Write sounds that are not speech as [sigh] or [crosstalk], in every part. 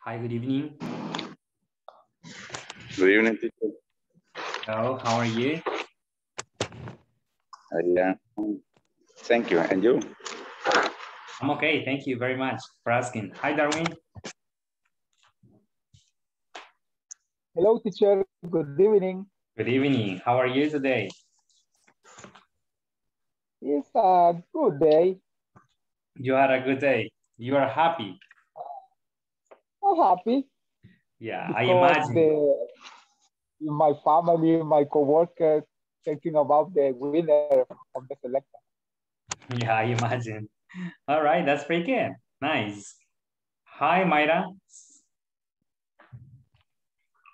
Hi, good evening. Good evening, teacher. Hello, how are you? I am. Thank you. And you? I'm okay, thank you very much for asking. Hi, Darwin. Hello, teacher. Good evening. Good evening. How are you today? It's a good day. You had a good day. You are happy. I'm happy. Yeah, I imagine. The, my family, my coworkers, thinking about the winner of the selection. Yeah, I imagine. All right, that's pretty good. Nice. Hi, Mayra.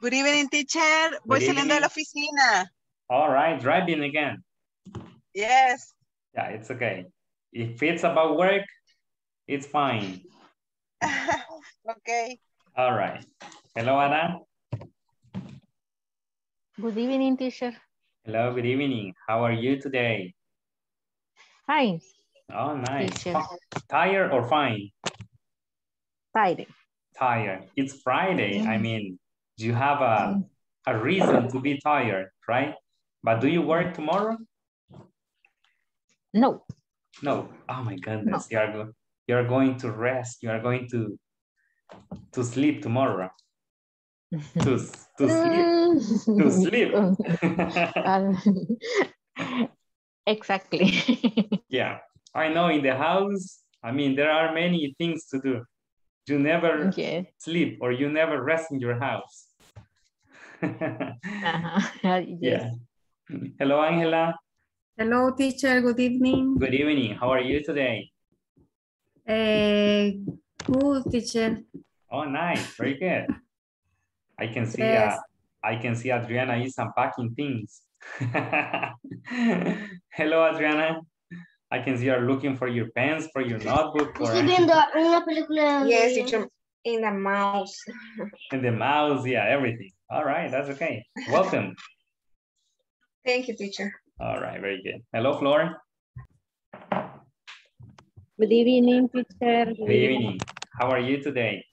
Good evening, teacher. Voy Good saliendo de la evening. oficina. All right, driving again. Yes. Yeah, it's okay. If it's about work, it's fine. [laughs] okay. All right. Hello, Ana. Good evening, teacher. Hello, good evening. How are you today? Fine, Oh, nice. teacher. Tired or fine? Friday. Tired. It's Friday. I Mm. mean, you have a, a reason to be tired, right? But do you work tomorrow? No, No. Oh my goodness. You are go you are going to rest. You are going to to sleep tomorrow. To, to sleep. [laughs] To sleep. [laughs] Um, exactly. [laughs] yeah. I know in the house, I mean, there are many things to do. You never yes. sleep or you never rest in your house. Uh-huh. yes. yeah. Hello, Angela. Hello, teacher. Good evening. Good evening. How are you today? Uh, good, teacher. Oh, nice. Very good. I can see. Yes. Uh, I can see Adriana is unpacking things. [laughs] Hello, Adriana. I can see you're looking for your pens, for your notebook, for Estoy viendo una película. Yes, teacher. In the mouse. [laughs] in the mouse. Yeah, everything. All right, that's okay. Welcome. Thank you, teacher. All right, very good. Hello, Flor. Good evening, teacher. Good evening. How are you today?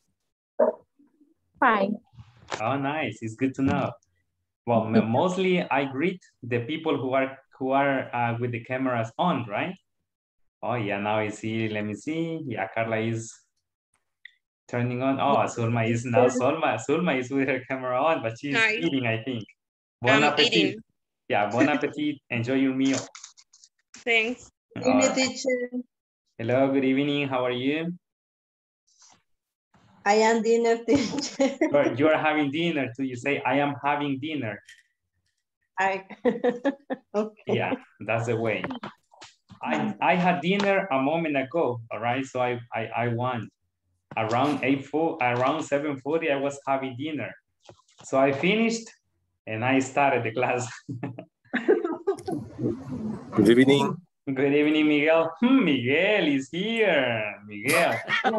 Fine. Oh, nice. It's good to know. Well, mostly I greet the people who are who are uh, with the cameras on, right? Oh, yeah. Now I see. Let me see. Yeah, Carla is turning on. Oh, Sulma is now. [laughs] Sulma, Sulma is with her camera on, but she's Hi. eating. I think. Bon I'm appetit. eating. Yeah, bon appetit. Enjoy your meal. Thanks. All right. Hello. Good evening. How are you? I am dinner teacher. [laughs] You're, you're [laughs] having dinner. too. you say I am having dinner? I... [laughs] okay. Yeah, that's the way. I I had dinner a moment ago, all right? So I I, I won. Around 8 four, around 7:40, I was having dinner. So I finished and I started the class. Good evening. Good evening, Miguel. Hmm, [laughs] Miguel is here. Miguel. [laughs]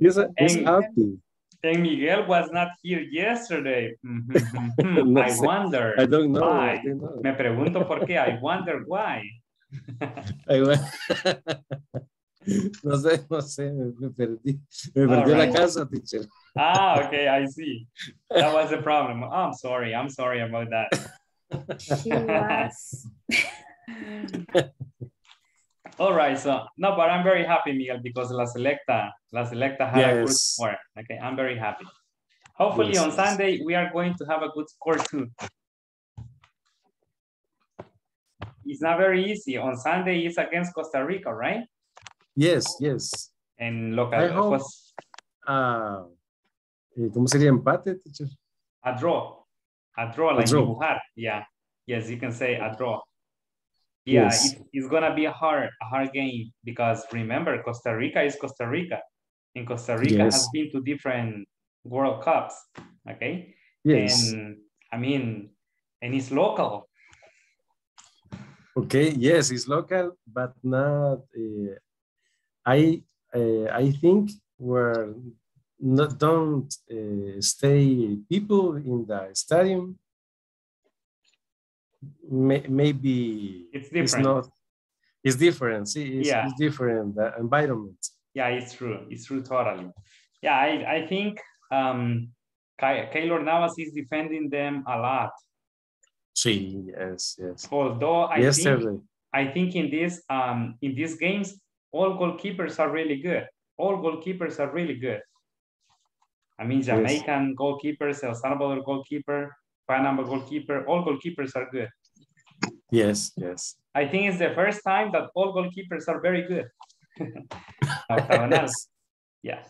He's, he's And- happy. and Miguel was not here yesterday. [laughs] Mhm, mhm. No I sé. wonder. I don't know. why. I don't know. Me pregunto por qué. I wonder why. Ay, bueno. No sé, no sé, me, me perdí. Me All perdió right. la casa, teacher. Ah, okay, I see. That was the problem. Oh, I'm sorry. I'm sorry about that. She was. [laughs] All right, so no, but I'm very happy, Miguel, because La Selecta, La Selecta had a good score. Okay, I'm very happy. Hopefully Yes, on yes. Sunday we are going to have a good score too. It's not very easy. On Sunday it's against Costa Rica, right? Yes, yes. And local, I hope- was Ah, eh, ¿Cómo sería empate, teacher? a draw, a draw like draw. dibujar. Yeah, yes, you can say a draw. Yeah, Yes. it- it's gonna be a hard, a hard game because remember Costa Rica is Costa Rica, and Costa Rica has been to different World Cups. Okay, Yes. and I mean, and it's local. Okay, yes, it's local, but not. Uh, I uh, I think where not don't uh, stay people in the stadium. May, maybe It's it's different. not. It's different. See, it's, Yeah. it's different the environment. Yeah, it's true. It's true totally. Yeah, I, I think um, Keylor Navas is defending them a lot. Sí, yes, yes. Although I think Yesterday. I think in this um in these games, all goalkeepers are really good. All goalkeepers are really good. I mean, Jamaican goalkeepers, El Salvador goalkeeper, Panama goalkeeper, all goalkeepers are good. Yes, yes. I think it's the first time that all goalkeepers are very good. [laughs] Octagonal. yeah.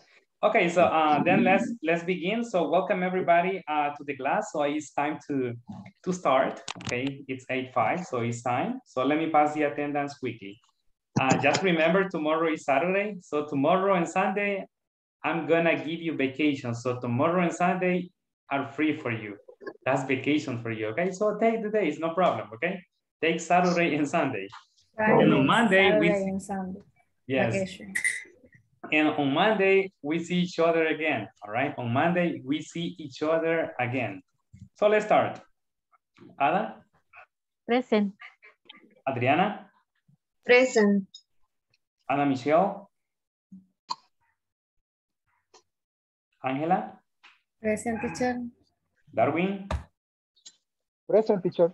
Okay, so uh, then let's let's begin. So welcome everybody uh, to the class. So it's time to to start. Okay, it's eight five, so it's time. So let me pass the attendance quickly. Uh, just remember tomorrow is Saturday. So tomorrow and Sunday, I'm gonna give you vacation. So tomorrow and Sunday are free for you. That's vacation for you. Okay, so take the days, no problem. Okay, take Saturday and Sunday. And on Monday we Saturday and Sunday. yes. Vacation. And on Monday, we see each other again, all right? On Monday, we see each other again. So let's start. Ada, Present. Adriana, Present. Ana Michelle, Angela, Present teacher. Darwin, Present teacher.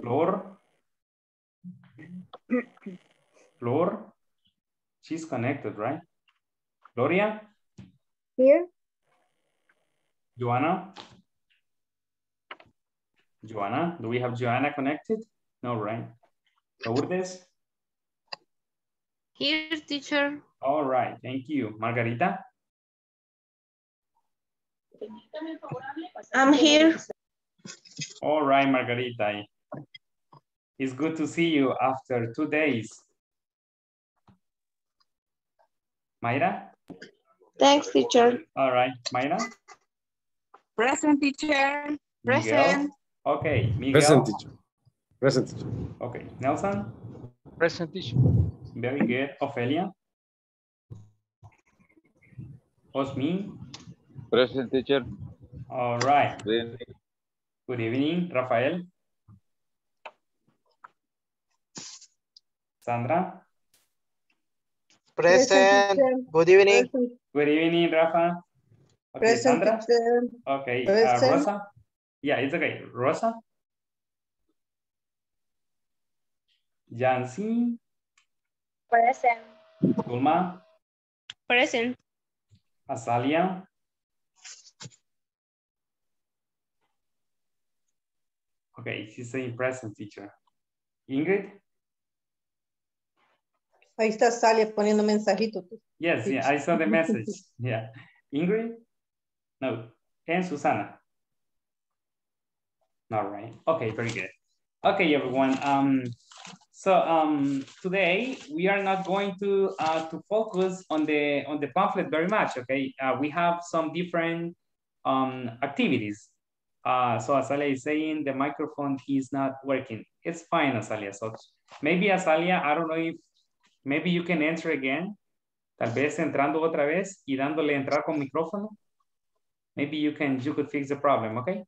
Flor, Flor, she's connected, right? Gloria, Here. Joanna, Joanna, do we have Joanna connected? No, right? Lourdes? Here, teacher. All right, thank you. Margarita? I'm here. All right, Margarita. It's good to see you after two days. Mayra? Thanks, teacher. All right, Mayra? Present teacher. Miguel? Okay, Miguel? Present teacher. Present teacher. Okay, Nelson? Present teacher. Very good. Ophelia? Osmin? Present teacher. All right. Good evening, Rafael. Sandra? Present. Good evening. Good evening, Rafa. Okay, Sandra? Okay, uh. Rosa? Yeah, it's okay. Rosa? Jancy? Present. Tulma? Present. Azalia? Okay, she's saying present teacher. Ingrid? Ahí está Salia poniendo mensajitos. Yes, yeah, I saw the message. [laughs] Yeah. Ingrid? No. And Susana? All right. Okay, very good. Okay, everyone. Um, so um, today we are not going to uh, to focus on the on the pamphlet very much. Okay, uh, we have some different um, activities. Uh, so Azalia is saying the microphone is not working. It's fine, Azalia. So maybe Azalia, I don't know if maybe you can enter again. Tal vez entrando otra vez y dándole entrar con micrófono. Maybe you can you could fix the problem, okay?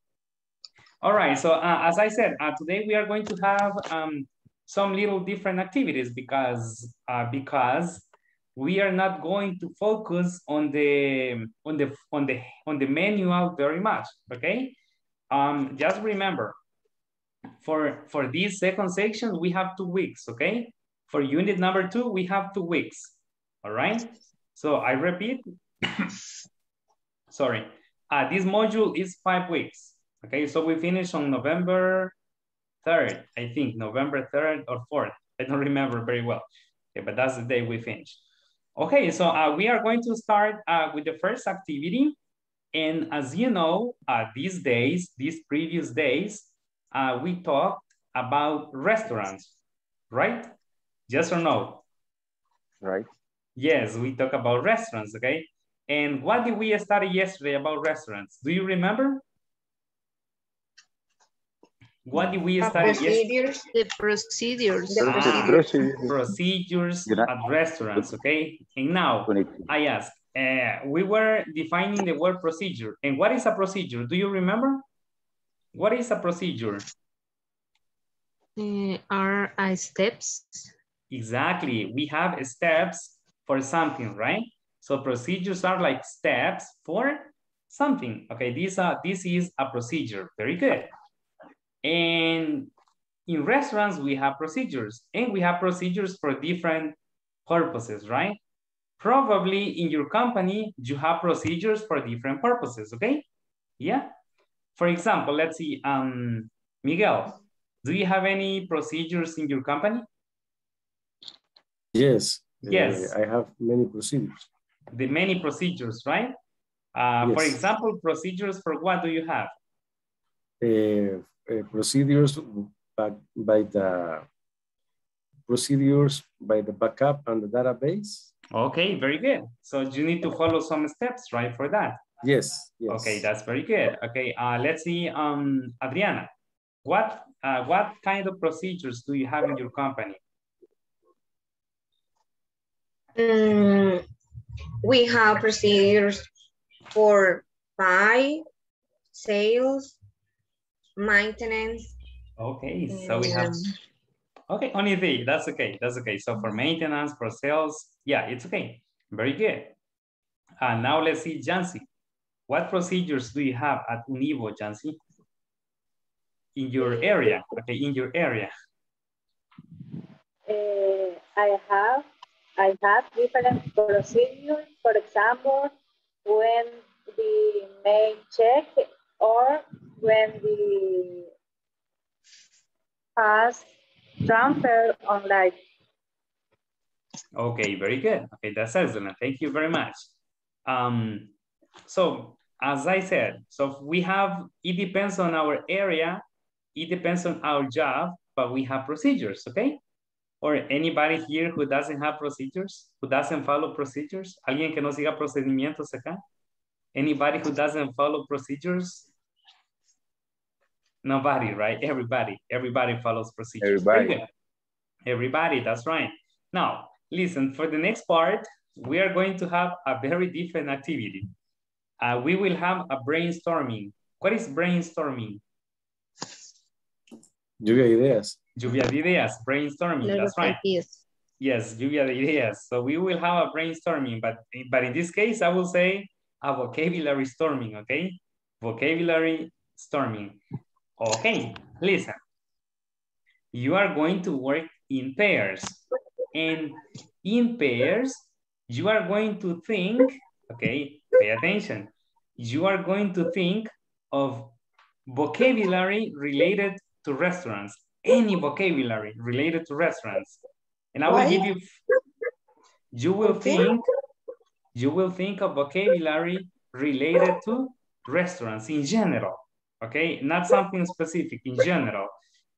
All right, so uh, as I said, uh, today we are going to have um, some little different activities because uh, because we are not going to focus on the on the on the on the manual very much, okay? Um, just remember, for for this second section we have two weeks, okay? For unit number two we have two weeks, all right? So I repeat, [coughs] sorry, uh, this module is five weeks, okay? So we finish on November 3rd, I think, November 3rd or 4th. I don't [laughs] remember very well, okay, but that's the day we finish. Okay, so uh, we are going to start uh, with the first activity. And as you know, uh, these days, these previous days, uh, we talked about restaurants, right? Yes or no? right. Yes, we talk about restaurants, okay? And what did we study yesterday about restaurants? Do you remember? What did we study yesterday? The procedures. Ah, Procedure. procedures at restaurants, okay? And now, I ask, uh, we were defining the word procedure. And what is a procedure? Do you remember? What is a procedure? Uh, are uh, steps. Exactly. We have steps for something, right? So procedures are like steps for something. Okay, these are this is a procedure. Very good. And in restaurants, we have procedures and we have procedures for different purposes, right? Probably in your company, you have procedures for different purposes, okay? Yeah. For example, let's see, um, Miguel, do you have any procedures in your company? Yes. Yes. Uh, I have many procedures. The many procedures, right? Uh, For example, procedures for what do you have? Uh, uh, procedures by, by the procedures by the backup and the database. Okay, very good. So you need to follow some steps, right, for that. Yes. Yes. Okay, that's very good. Okay, uh, let's see, um, Adriana, what uh, what kind of procedures do you have in your company? Mm, we have procedures for buy, sales, maintenance. Okay, so we have, okay, only three, that's okay, that's okay. So for maintenance, for sales, yeah, it's okay, very good. Uh, now let's see, Jancy, what procedures do you have at Univo, Jancy? In your area, okay, in your area. Uh, I have I have different procedures. For example, when the main check or when the pass transfer online. Okay, very good. Okay, that's excellent. Thank you very much. Um, so as I said, so we have, it depends on our area, it depends on our job, but we have procedures, okay? Or anybody here who doesn't have procedures, who doesn't follow procedures? ¿Alguien que no siga procedimientos acá? Anybody who doesn't follow procedures? Nobody, right? Everybody, everybody follows procedures. Everybody. Everybody, that's right. Now, listen, for the next part, we are going to have a very different activity. Uh, we will have a brainstorming. What is brainstorming? Lluvia de ideas. Lluvia de ideas, brainstorming, Lot that's of right. ideas. Yes, lluvia de ideas. So we will have a brainstorming, but, but in this case, I will say a vocabulary storming, okay? Vocabulary storming. Okay, listen. You are going to work in pairs. And in pairs, you are going to think, okay, pay attention. You are going to think of vocabulary related to restaurants, any vocabulary related to restaurants. And I will Why? give you, you will think, you will think of vocabulary related to restaurants in general, okay? Not something specific, in general.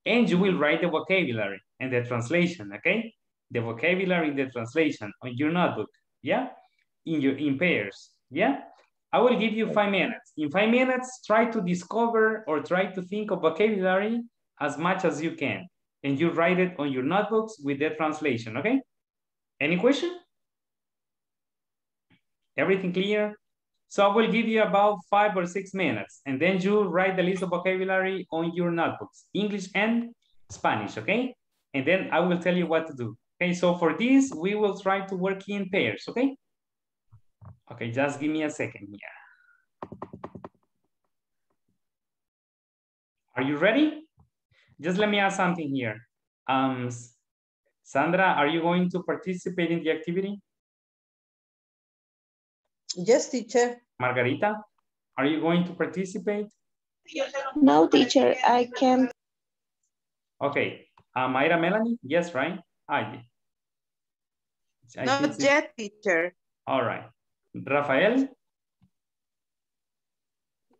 And you will write the vocabulary and the translation, okay? The vocabulary and the translation on your notebook, yeah? In your, in pairs, yeah? I will give you five minutes. In five minutes, try to discover or try to think of vocabulary as much as you can. And you write it on your notebooks with the translation, okay? Any question? Everything clear? So I will give you about five or six minutes and then you write the list of vocabulary on your notebooks, English and Spanish, okay? And then I will tell you what to do. Okay, so for this, we will try to work in pairs, okay? Okay, just give me a second here. Are you ready? Just let me ask something here. Um, Sandra, are you going to participate in the activity? Yes, teacher. Margarita, are you going to participate? No, teacher, I can't. Okay, uh, Mayra Melanie, yes, right? I did. I Not think so. yet, teacher. All right. Rafael?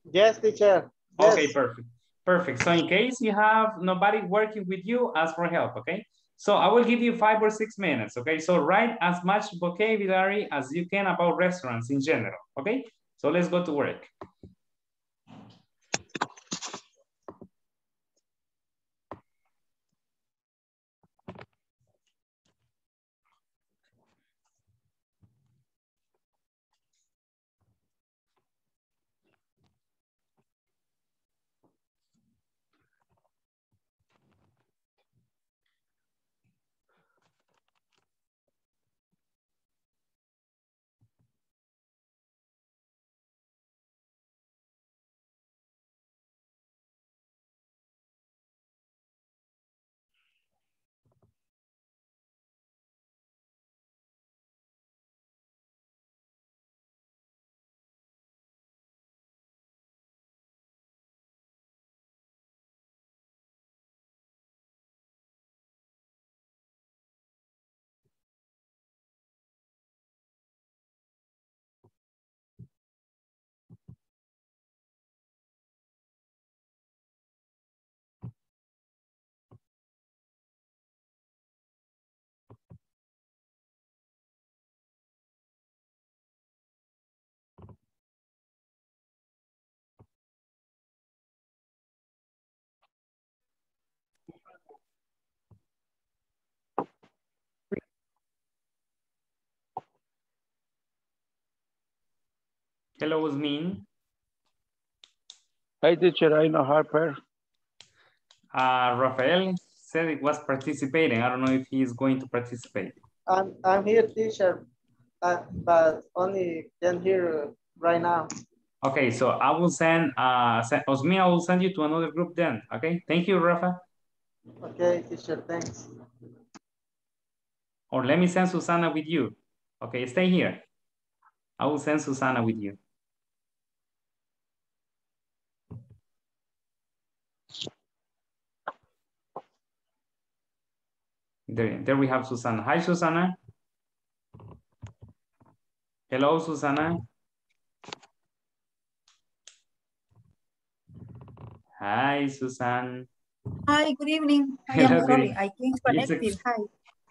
Yes, teacher. Okay, Yes. perfect. Perfect. So in case you have nobody working with you, ask for help, okay? So I will give you five or six minutes, okay? So write as much vocabulary as you can about restaurants in general, okay? So let's go to work. Hello, Osmin. Hi, teacher. I know Harper. Uh, Rafael said it was participating. I don't know if he is going to participate. I'm, I'm here, teacher, uh, but only can hear right now. Okay, so I will send, uh, send, Osmin, I will send you to another group then. Okay, thank you, Rafa. Okay, teacher, thanks. Or let me send Susana with you. Okay, stay here. I will send Susana with you. There, there we have Susana. Hi, Susana. Hello, Susana. Hi, Susan. Hi, good evening. I Hello, am sorry. I can't It's connect it. Hi.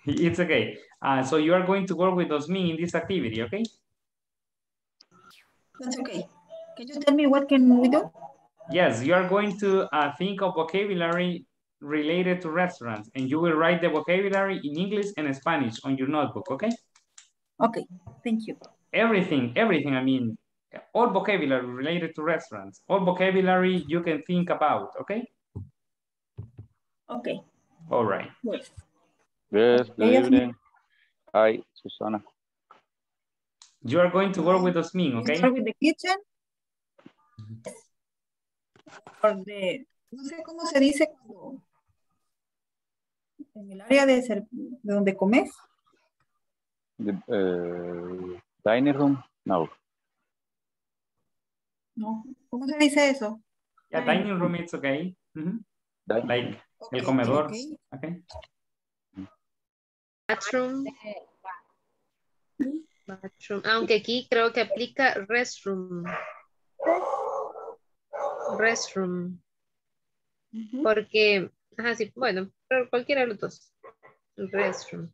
It's okay. Uh, so you are going to work with us, Osmin in this activity, okay? That's okay. Can you tell me what can we do? Yes, you are going to uh, think of vocabulary related to restaurants and you will write the vocabulary in English and Spanish on your notebook, okay? Okay, thank you. Everything, everything, I mean, all vocabulary related to restaurants, all vocabulary you can think about, okay? Okay. All right. Yes. Yes, good evening. Hi, Susana. You are going to work with Osmin, okay? Start with the kitchen. Or the, no sé cómo se dice cuando en el área de, ser- de donde comes. The uh, dining room? No. No, ¿cómo se dice eso? Yeah, dining room, it's okay. Mhm. Dining Like Okay, el comedor, okay. okay? Bathroom. Bathroom. Aunque aquí creo que aplica restroom. Restroom. Porque, ajá, sí, bueno, cualquiera de los dos. Restroom.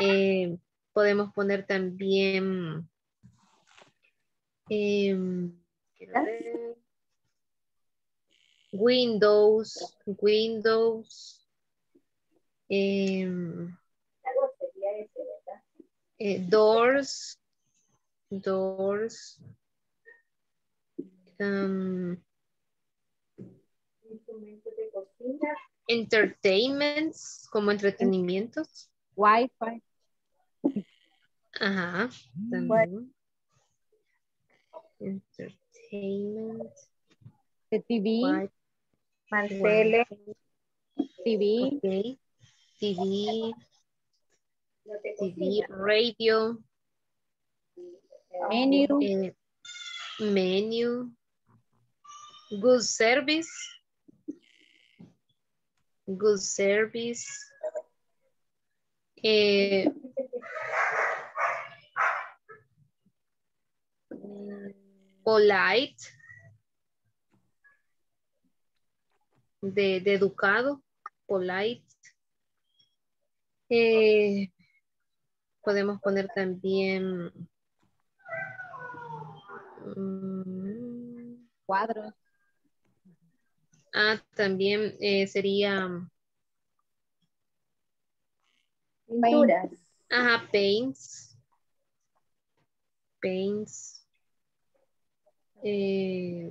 Eh, podemos poner también. em, Windows, Windows. em, eh, doors, doors, um, entertainments, como entretenimientos. Wi-Fi. Ajá, también. Entertainment. The TV. Manteles. TV. TV. TV, radio. Menu. eh, menu. Good service. Good service. Eh, polite. De, educado. Polite. Eh, podemos poner también mm, Cuadros. Ah, también eh, sería, Pinturas. ajá, paints. Paints. Eh,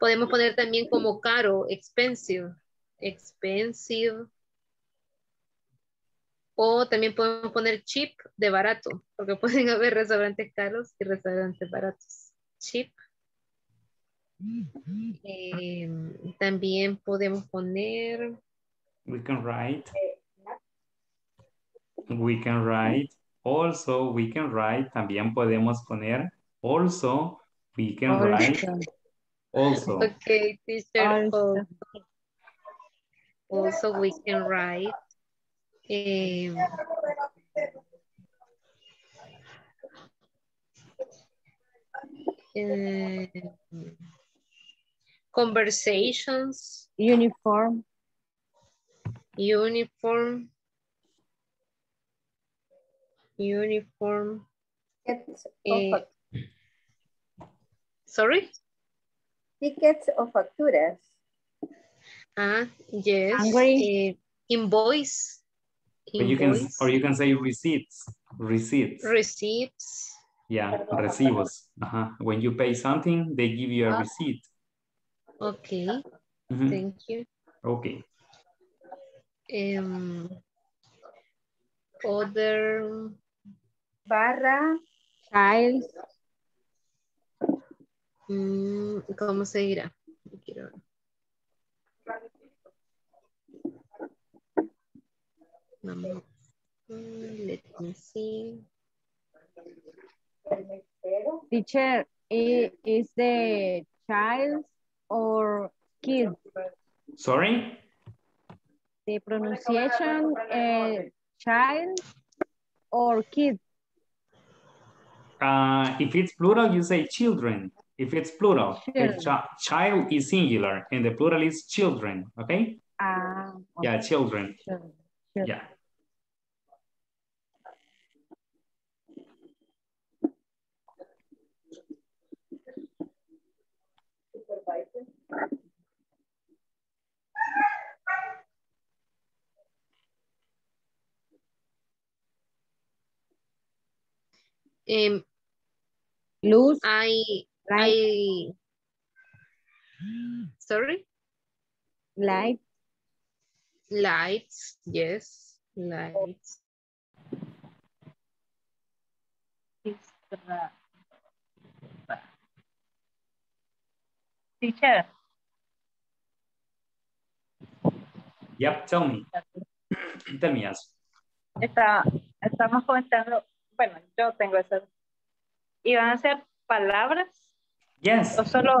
podemos poner también como caro, expensive. Expensive. O también podemos poner cheap de barato, porque [laughs] pueden haber restaurantes caros y restaurantes baratos. Cheap. Eh, también podemos poner We can write. We can write. Also, we can write. También podemos poner. Also, we can write. Also. Okay, teacher. Also. Also, also we can write. Um, um, conversations, Uniform. uniform, uniform. Tickets eh, of, sorry? tickets o facturas. Ah, yes. Hungry. eh, invoice. But you can, or you can say receipts. Receipts. Receipts. Yeah, recibos. Ajá. When you pay something, they give you a Ah. receipt. Okay, thank you. Okay. Um, other Barra, child, Mm, ¿Cómo se dirá? Quiero. Vamos. Let me see. teacher, is the child or kid? Sorry? The pronunciation, uh, child or kid? Uh, if it's plural, you say children. If it's plural, Children. chi- child is singular and the plural is children, okay? Ah, Yeah, children. children. Yeah. Um, Luz, I, light, I, sorry, light, lights, yes, lights. Teacher, Yep, tell me. Tell me, yes. está, estamos comentando, bueno, yo tengo esas. ¿Y van a ser palabras Yes, o solo?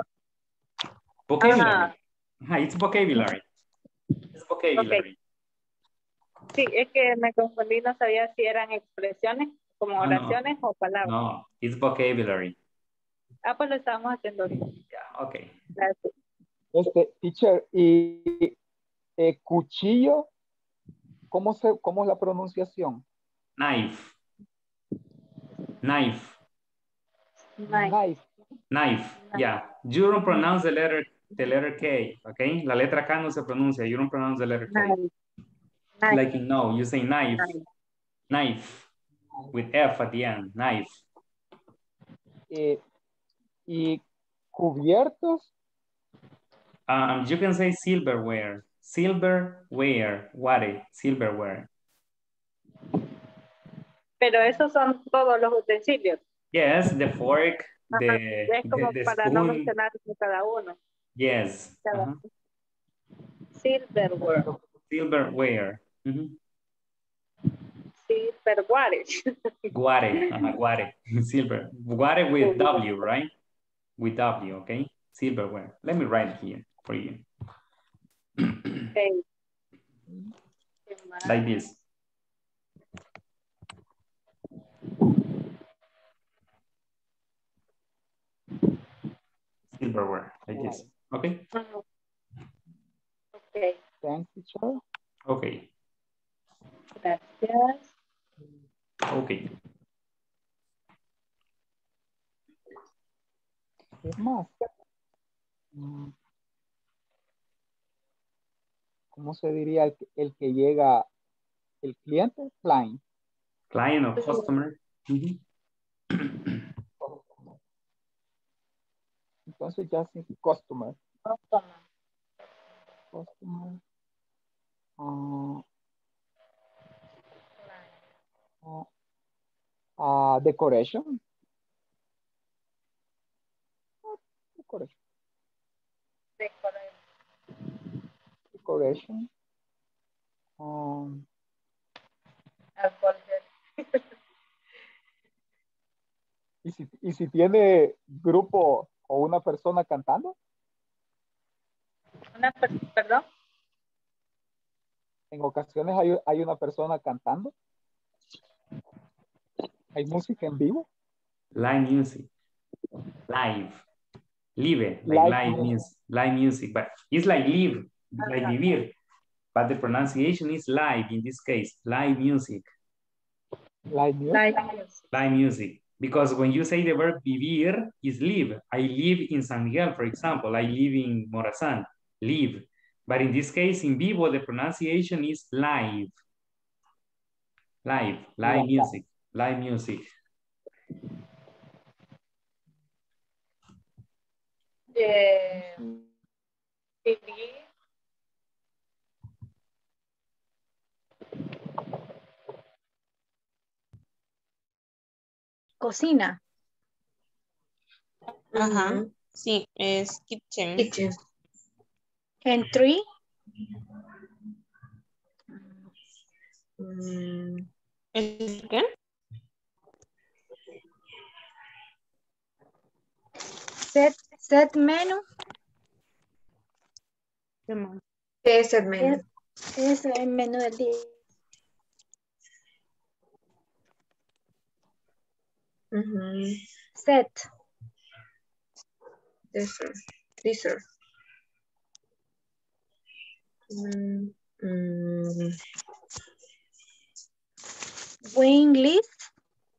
vocabulary. Ajá, it's vocabulary. It's vocabulary. Sí, es que me confundí, no sabía si eran expresiones como no. oraciones o palabras. No, it's vocabulary. Ah, pues lo estábamos haciendo ahorita. Yeah, okay. Gracias. Este, teacher, y eh, cuchillo, ¿cómo, se, ¿cómo es la pronunciación? Knife. Knife. Knife. Knife. Yeah. You don't pronounce the letter the letter K, okay? La letra K no se pronuncia. You don't pronounce the letter K. Nice. Like in no, you say knife. Knife. With F at the end. Knife. Eh, y cubiertos, Um, you can say silverware. Silverware. Ware. Silverware. Pero esos son todos los utensilios. Yes, the fork, the, Es como the, the para no mencionar cada uno. Yes. Cada- uh-huh. Silverware. Silverware. Mhm. Silverware. Guare. [laughs] uh Guare. Silver. Guare with W, right? With W, okay? Silverware. Let me write it here for you. Okay. like this. Silverware, like this. Okay? Okay. thanks, teacher. Okay. Gracias. Okay. ¿Qué más? Mm. ¿Cómo se diría el, que- el que llega, el cliente? Client. Client or customer. Mhm. Entonces ya sí, customer. Customer. Ah, ah, ah, decoration. Ah, Decoration. Decoration. Um, y, si, y si tiene grupo o una persona cantando, Una per- perdón. en ocasiones hay, hay una persona cantando. Hay música en vivo. Live music. Live. Live, like Live live, music. music. Live music, but it's like live, like vivir. But the pronunciation is live in this case, live music. Live music. Live music. because when you say the verb vivir is live. I live in San Miguel, for example. I live in Morazan, live. But in this case, in vivo, the pronunciation is live. Live, live yeah. music, live music. Yeah. Cocina. Ajá. Sí, es kitchen. Kitchen. Entry. Mm, ¿El qué? Set, set menu. ¿Qué más? ¿Qué es el menú? Es, es el menú del día. Ujú. Set. Dessert. Dessert. Mm, mm, Wing list.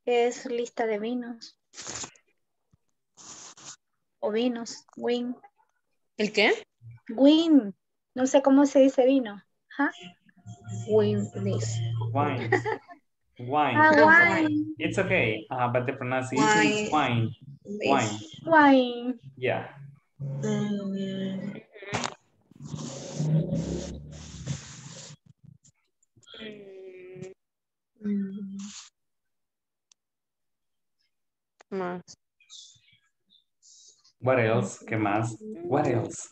Es lista de vinos. O vinos. Wing. ¿El qué? Win. No sé cómo se dice vino. Ajá. wing list. Wine. Wine. Ah, wine. wine. It's okay, uh, but the pronunciation is wine. Wine. List. Wine. Yeah. Mm, mm, Más. What else? ¿Qué más? What else?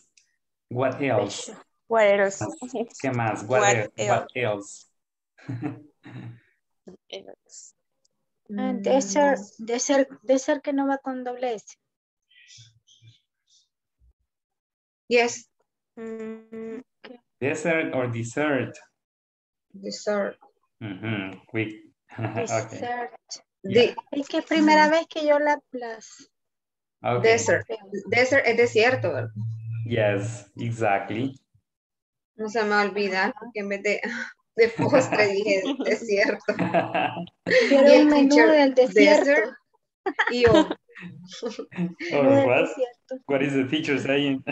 What else? What else? ¿Qué más? What, What else? What else? [laughs] Ah, mm. Dessert, dessert, dessert que no va con doble S. Yes, Mm, Dessert or dessert? dessert. Mhm, Quick. [laughs] okay. Dessert. Di- Es que es primera vez que yo la las Okay. Desert. Desert es desierto, ¿verdad? Yes, exactly. No se me va a olvidar porque en vez de, de postre [laughs] dije desierto. Quiero Y el un menú teacher, del desierto. desert, Y yo, [laughs] Or Menú what? What is the teacher saying?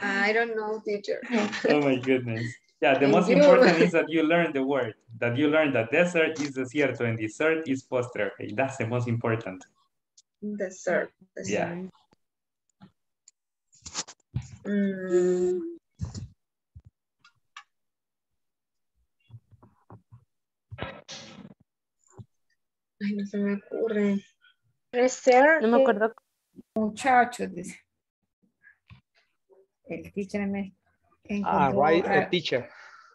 I don't know, teacher. [laughs] oh my goodness. Yeah, the most important is that you learn the word, that you learn that desert is desierto and dessert is postre. Okay, that's the most important. Desert. Yeah. desert. Mm, Ay, no se me ocurre. Reserve. No me acuerdo. Muchachos, dice. El teacher me Ah, encontró right, a teacher.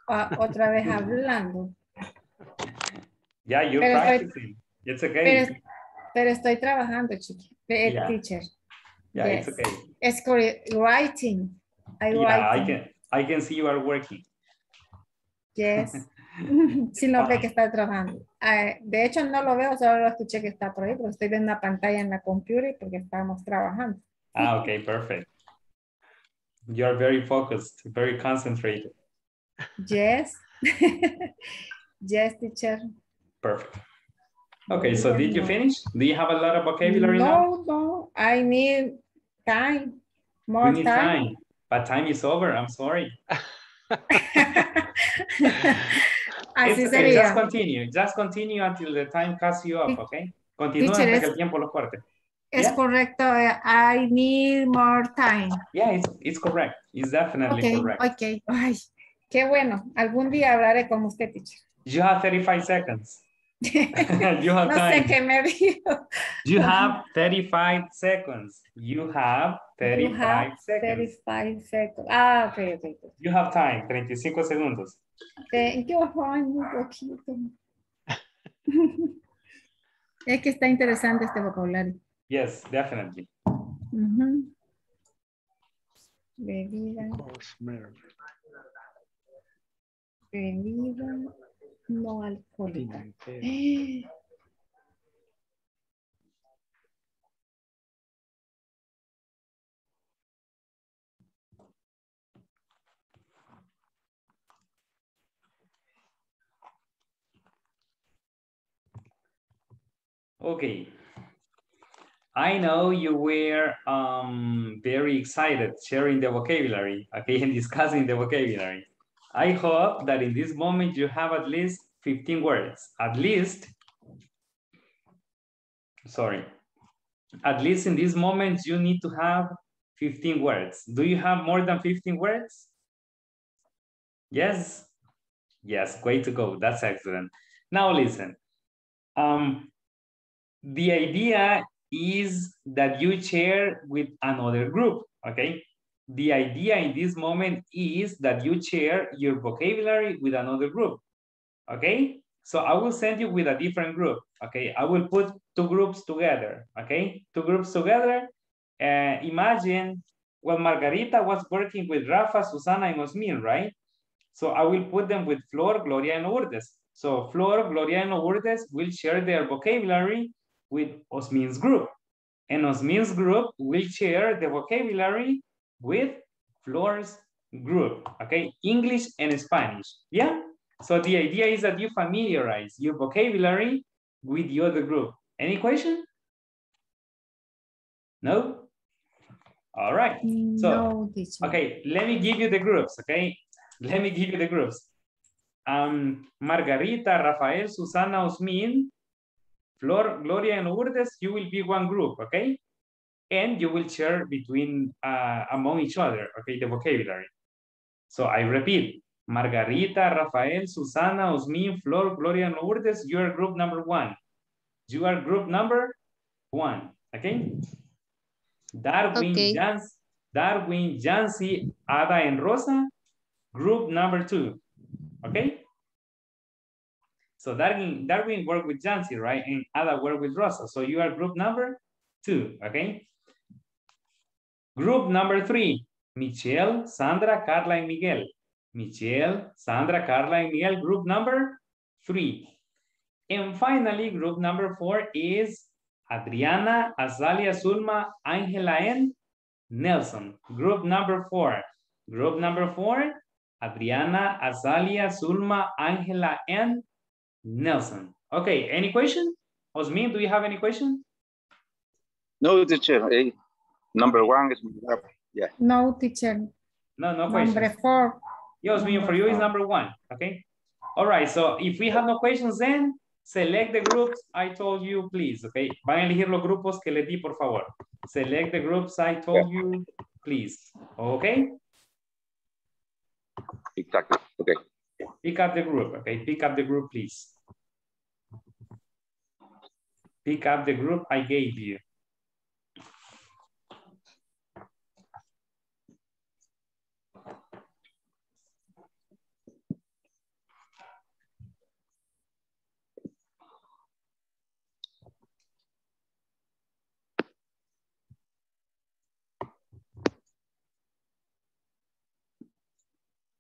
a- otra vez [laughs] hablando. Yeah, you're Pero estoy- practicing. It's okay. Pero, pero estoy trabajando, chiqui. El Yeah. teacher. yeah, yes. it's okay. Es corre- writing. I Yeah, I writing. can I can see you are working. Yes. [laughs] sí, no ve que está trabajando. Ah, de hecho, no lo veo, solo lo escuché que está por ahí, pero estoy viendo una pantalla en la computer porque estamos trabajando. Ah, okay, perfect. You're very focused, very concentrated. Yes. [laughs] yes, teacher. Perfect. Okay, so did you finish? Do you have a lot of vocabulary now? No, no, I need time. More We need time. time. But time is over, I'm sorry. [laughs] [laughs] Así It's okay, sería. just continue. Just continue until the time cuts you up, okay? Continúa hasta que el tiempo lo corte. Es Yeah. correcto. eh, I need more time. Yeah, it's, it's correct. It's definitely correct. ok. Ay, qué bueno. Algún día hablaré con usted, teacher. You have 35 seconds. [laughs] you have no sé time. qué me dijo. You have 35 seconds. You have 35 You have seconds. 35 seconds. Ah, ok, ok. ok. You have time, 35 segundos. Thank you, ay, muy poquito. es que está interesante este vocabulario. Yes, definitely. Bebida, bebida no alcohólica. Okay. I know you were um, very excited sharing the vocabulary, okay, [laughs] and discussing the vocabulary. I hope that in this moment you have at least 15 words, at least, sorry, at least in this moment you need to have 15 words. Do you have more than 15 words? Yes? Yes, way to go. That's excellent. Now listen. Um, the idea is that you share with another group, okay? The idea in this moment is that you share your vocabulary with another group, okay? So I will send you with a different group, okay? I will put two groups together, okay? Two groups together. Uh, imagine, well, Margarita was working with Rafa, Susana, and Osmin, right? So I will put them with Flor, Gloria, and Lourdes. So Flor, Gloria, and Lourdes will share their vocabulary with Osmin's group. And Osmin's group will share the vocabulary with Flor's group, okay? English and Spanish, yeah? So the idea is that you familiarize your vocabulary with the other group. Any question? No? All right. So, No, okay, let me give you the groups, okay? Let me give you the groups. Um, Margarita, Rafael, Susana, Osmin, Flor, Gloria, and Lourdes, you will be one group, okay? And you will share between, uh, among each other, okay, the vocabulary. So I repeat, Margarita, Rafael, Susana, Osmin, Flor, Gloria, and Lourdes, you are group number one. You are group number one, okay? Darwin, Okay. Jans, Darwin, Jancy, Ada, and Rosa, group number two, okay? So Darwin, Darwin worked with Jancy, right? And Ada worked with Rosa. So you are group number two, okay? Group number three, Michelle, Sandra, Carla, and Miguel. Michelle, Sandra, Carla, and Miguel, group number three. And finally, group number four is Adriana, Azalia, Sulma, Angela, and Nelson. Group number four. Group number four, Adriana, Azalia, Sulma, Angela, and Nelson. Okay, any question? Osmin, do you have any question? No, teacher. eh, number one is yeah. No, teacher. No, no Number questions. four. Yes, me for you is number one, okay? All right, so if we have no questions then, select the groups I told you, please, okay? Van a elegir los grupos que les di, por favor. Select the groups I told you, please, okay? Exactly. Okay. Pick up the group, okay? Pick up the group, please. Pick up the group I gave you.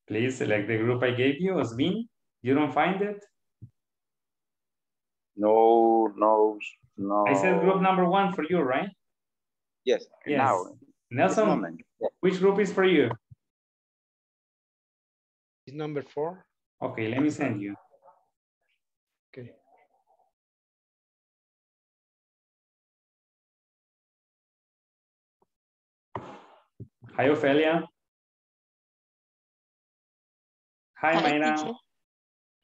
Please select the group I gave you, Osmin. You don't find it? No, no, no. I said group number one for you, right? Yes. Yes. Now. Nelson. Yeah. which group is for you? Is number four? Okay, let me send you. Okay. Hi, Ofelia. Hi, Hi, Mayra. teacher.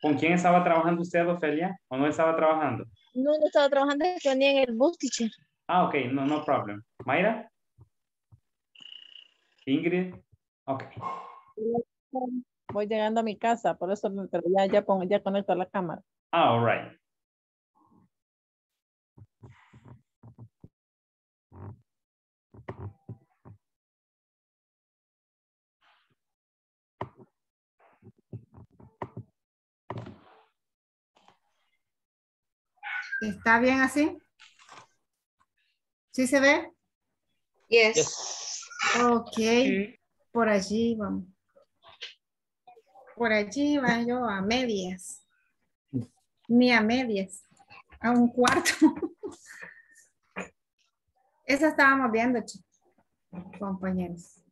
¿Con quién estaba trabajando usted, Ofelia? ¿O no estaba trabajando? No, no estaba trabajando, que venía en el bus, teacher. Ah, ok, no, no problem. Mayra? Ingrid? Ok. Voy llegando a mi casa, por eso ya, ya, pongo, ya conecto la cámara. Ah, all right. ¿Está bien así? ¿Sí se ve? Yes. Ok. Por allí vamos. Por allí va yo a medias. Ni a medias. A un cuarto. [laughs] Esa estábamos viendo, compañeros.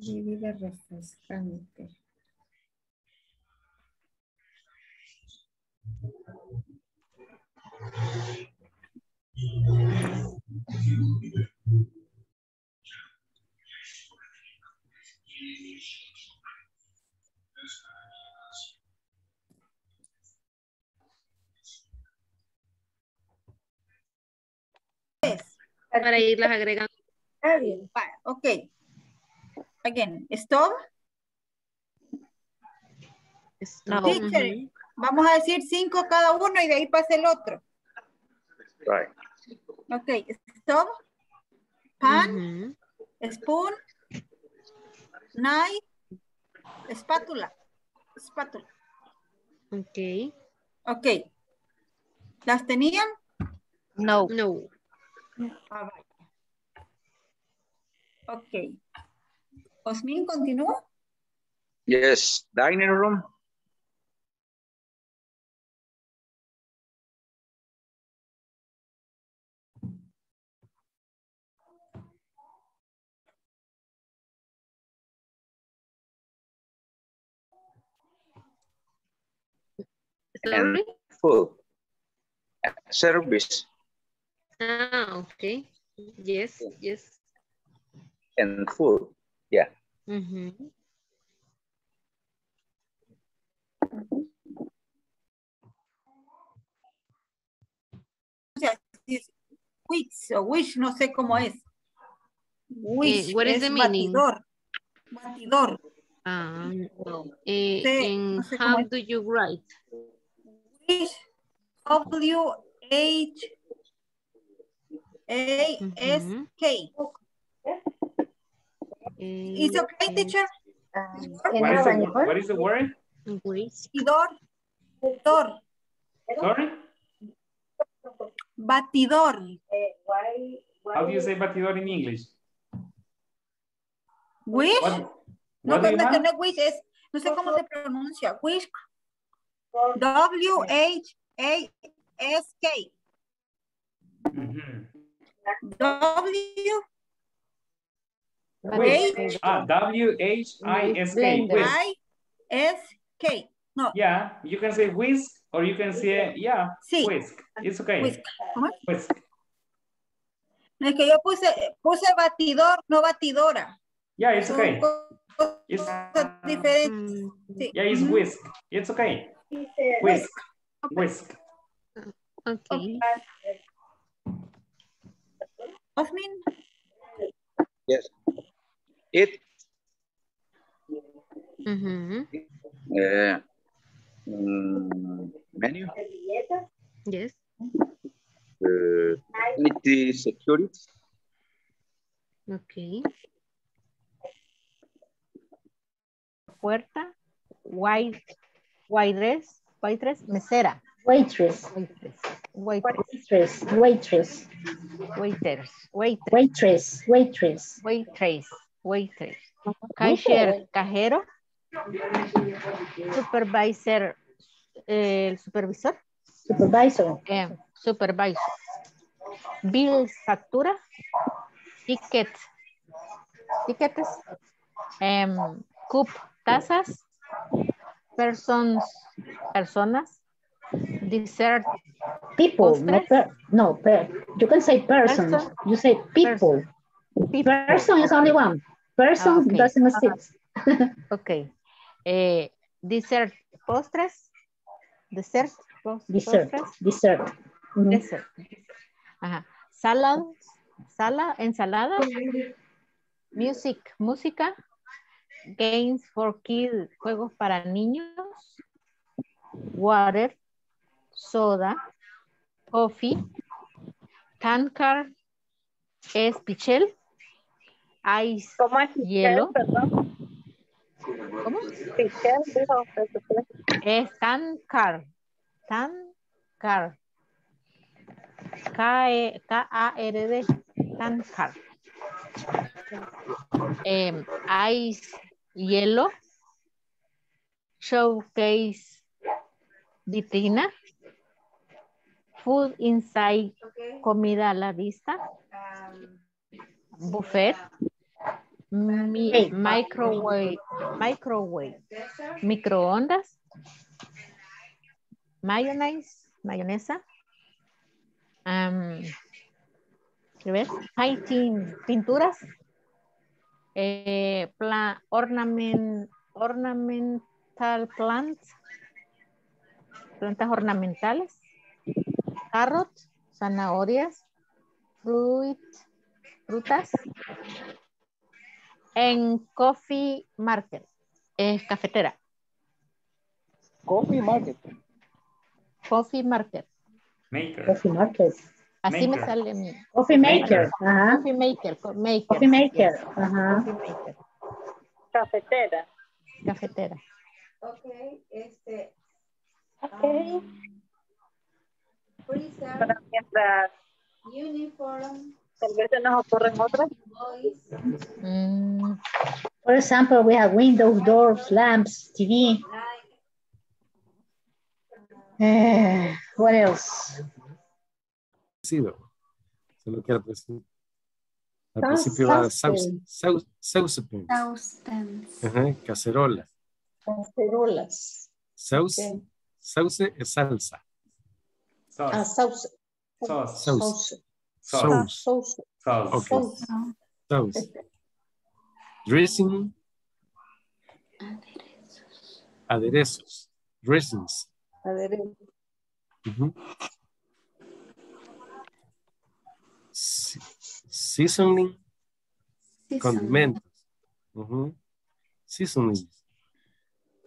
Bebida refrescante. Para irlas agregando. Está bien, para, ok. Again, stop. No. Teacher, vamos a decir cinco cada uno y de ahí pasa el otro. Right. Ok, stop. Pan. Spoon. Knife. Espátula. Espátula. Ok. Ok. ¿Las tenían? No. No. Ah. Ok. Osmin, continúa. Yes, dining room. Sorry? Food. Service Ah, okay. Yes, yes. and food. Yeah. Ujú. Which o which, no sé cómo es. Which eh, what es is the meaning? batidor. Batidor. Ah, eh, sí, en no sé how do you write? Which W H A S K. Uh -huh. Is okay, teacher? What is, the, what is the word? Batidor. Batidor. Sorry? Batidor. How do you say batidor in English? Wish. What, No, what no, no, no, wish es, no sé cómo se pronuncia. Wish. W H A S K. Mhm. W Whisk. Ah, W-H-I-S-K. I Whisk. S K. No. Yeah, you can say whisk or you can say, yeah, Sí. whisk. It's okay. Whisk. Whisk. No, es que yo puse, puse batidor, no batidora. Yeah, it's okay. It's, diferentes. Sí. yeah, it's whisk. It's okay. Whisk. Whisk. Okay. Osmin. Yes. It. Mhm. Uh, mm, menu. Yes. Uh, community security. Okay. Puerta. White. Waitress. Waitress. Mesera. Waitress. Waitress. Waitress. Waitress. Waiters. Wait. Waitress. Waitress. Waitress. Waitress. Cashier. Cajero. Supervisor. eh, El supervisor. Supervisor. Eh, supervisor. Bills. Factura. Ticket. Tickets. Em, cup. Tazas. Persons. Personas. Dessert. People. No, per, no per, you can say persons. Person. You say people. Person is only one. Person Ah, okay. doesn't exist. [laughs] Ok. Eh, dessert, postres. Dessert, Dessert. postres. Dessert. Dessert. Ajá. Salad, sala, ensalada. Music, música. Games for kids, juegos para niños. Water, soda. Coffee. Tankard, es pichel. Ice, ¿Cómo es hielo. Perdón. ¿Cómo? Es. Tankard. K-E- K-A-R-D. Tankard. Em, ice, hielo. Showcase, vitrina. Food inside, comida a la vista. Buffet. Mi- Hey. microwave, microwave, microondas, mayonnaise, mayonesa, am, ¿qué ves? Painting, pinturas, eh, pla- ornament, ornamental plants, plantas ornamentales, carrot, zanahorias, fruit, frutas. En coffee market, es cafetera. Coffee market. Coffee market. Maker. Coffee market. Así me Maker. sale a mí. Coffee maker. Ajá. Coffee maker. co- maker. Coffee maker. yes. Ajá. Coffee maker. Cafetera. Cafetera. Ok, este. Ok. freezer, Para mientras uniform, tal vez se nos ocurren otras. Mm, For example, we have windows, doors, lamps, TV. Eh, what else? Sido. Solo que al principio, al Sauce- principio va sauce, saucepan. sauce, saucepan. Saucepans. Ajá, cacerola. Cacerolas. Sauce, Ok. sauce es salsa. Ah, Sauce. sauce. Sauce. Sauce. Ah, sauce. Sauce. [laughs] Dressing. Aderezos. Aderezos. Aderezos. Seasoning. Seasoning. Condimentos. Uh. Seasoning.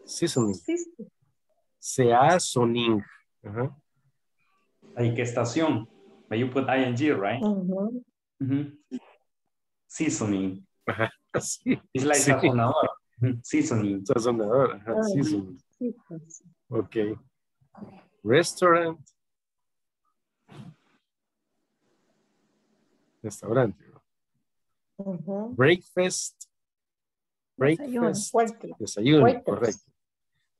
Seasoning. Seasoning. Seasoning. Hay que estación. But you put ing, right? Ujú. Mhm. Seasoning. Ajá. [laughs] Sí. It's like Sí. sazonador. Seasoning. Sazonador. Ajá. [laughs] Seasoning. Ok. Restaurant. Restaurante. Ujú. Breakfast. Breakfast. Fuerte. Desayuno, Breakfast. correcto.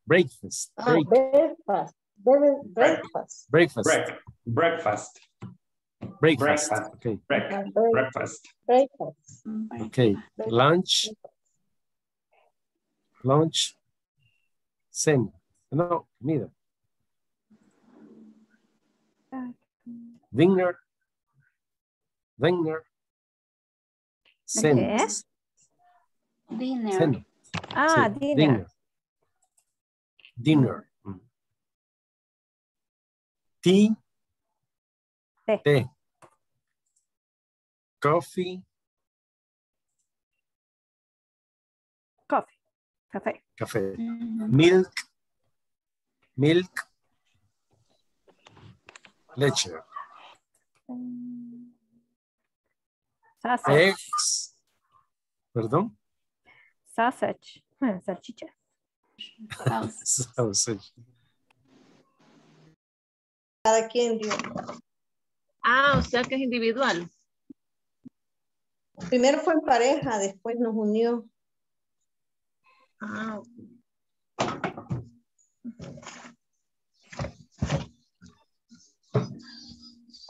Breakfast. Ah, break- breakfast. Breakfast. breakfast. Breakfast. Breakfast. breakfast. Okay. Break. Ah, Breakfast. Breakfast. Okay. Lunch. Lunch. Cena. No, comida. Dinner. Dinner. Cena. qué? Dinner. Cena. Ah, Sí, dinner. Dinner. Dinner. Mm. Tea. Té. Té. Coffee. Coffee. Café. Café. Mhm. Milk. Milk. Leche. Sausage. Eggs. Perdón. Sausage. Salchicha. Sausage. Cada quien dio. Ah, o sea que es individual. Primero fue en pareja, después nos unió. Ah,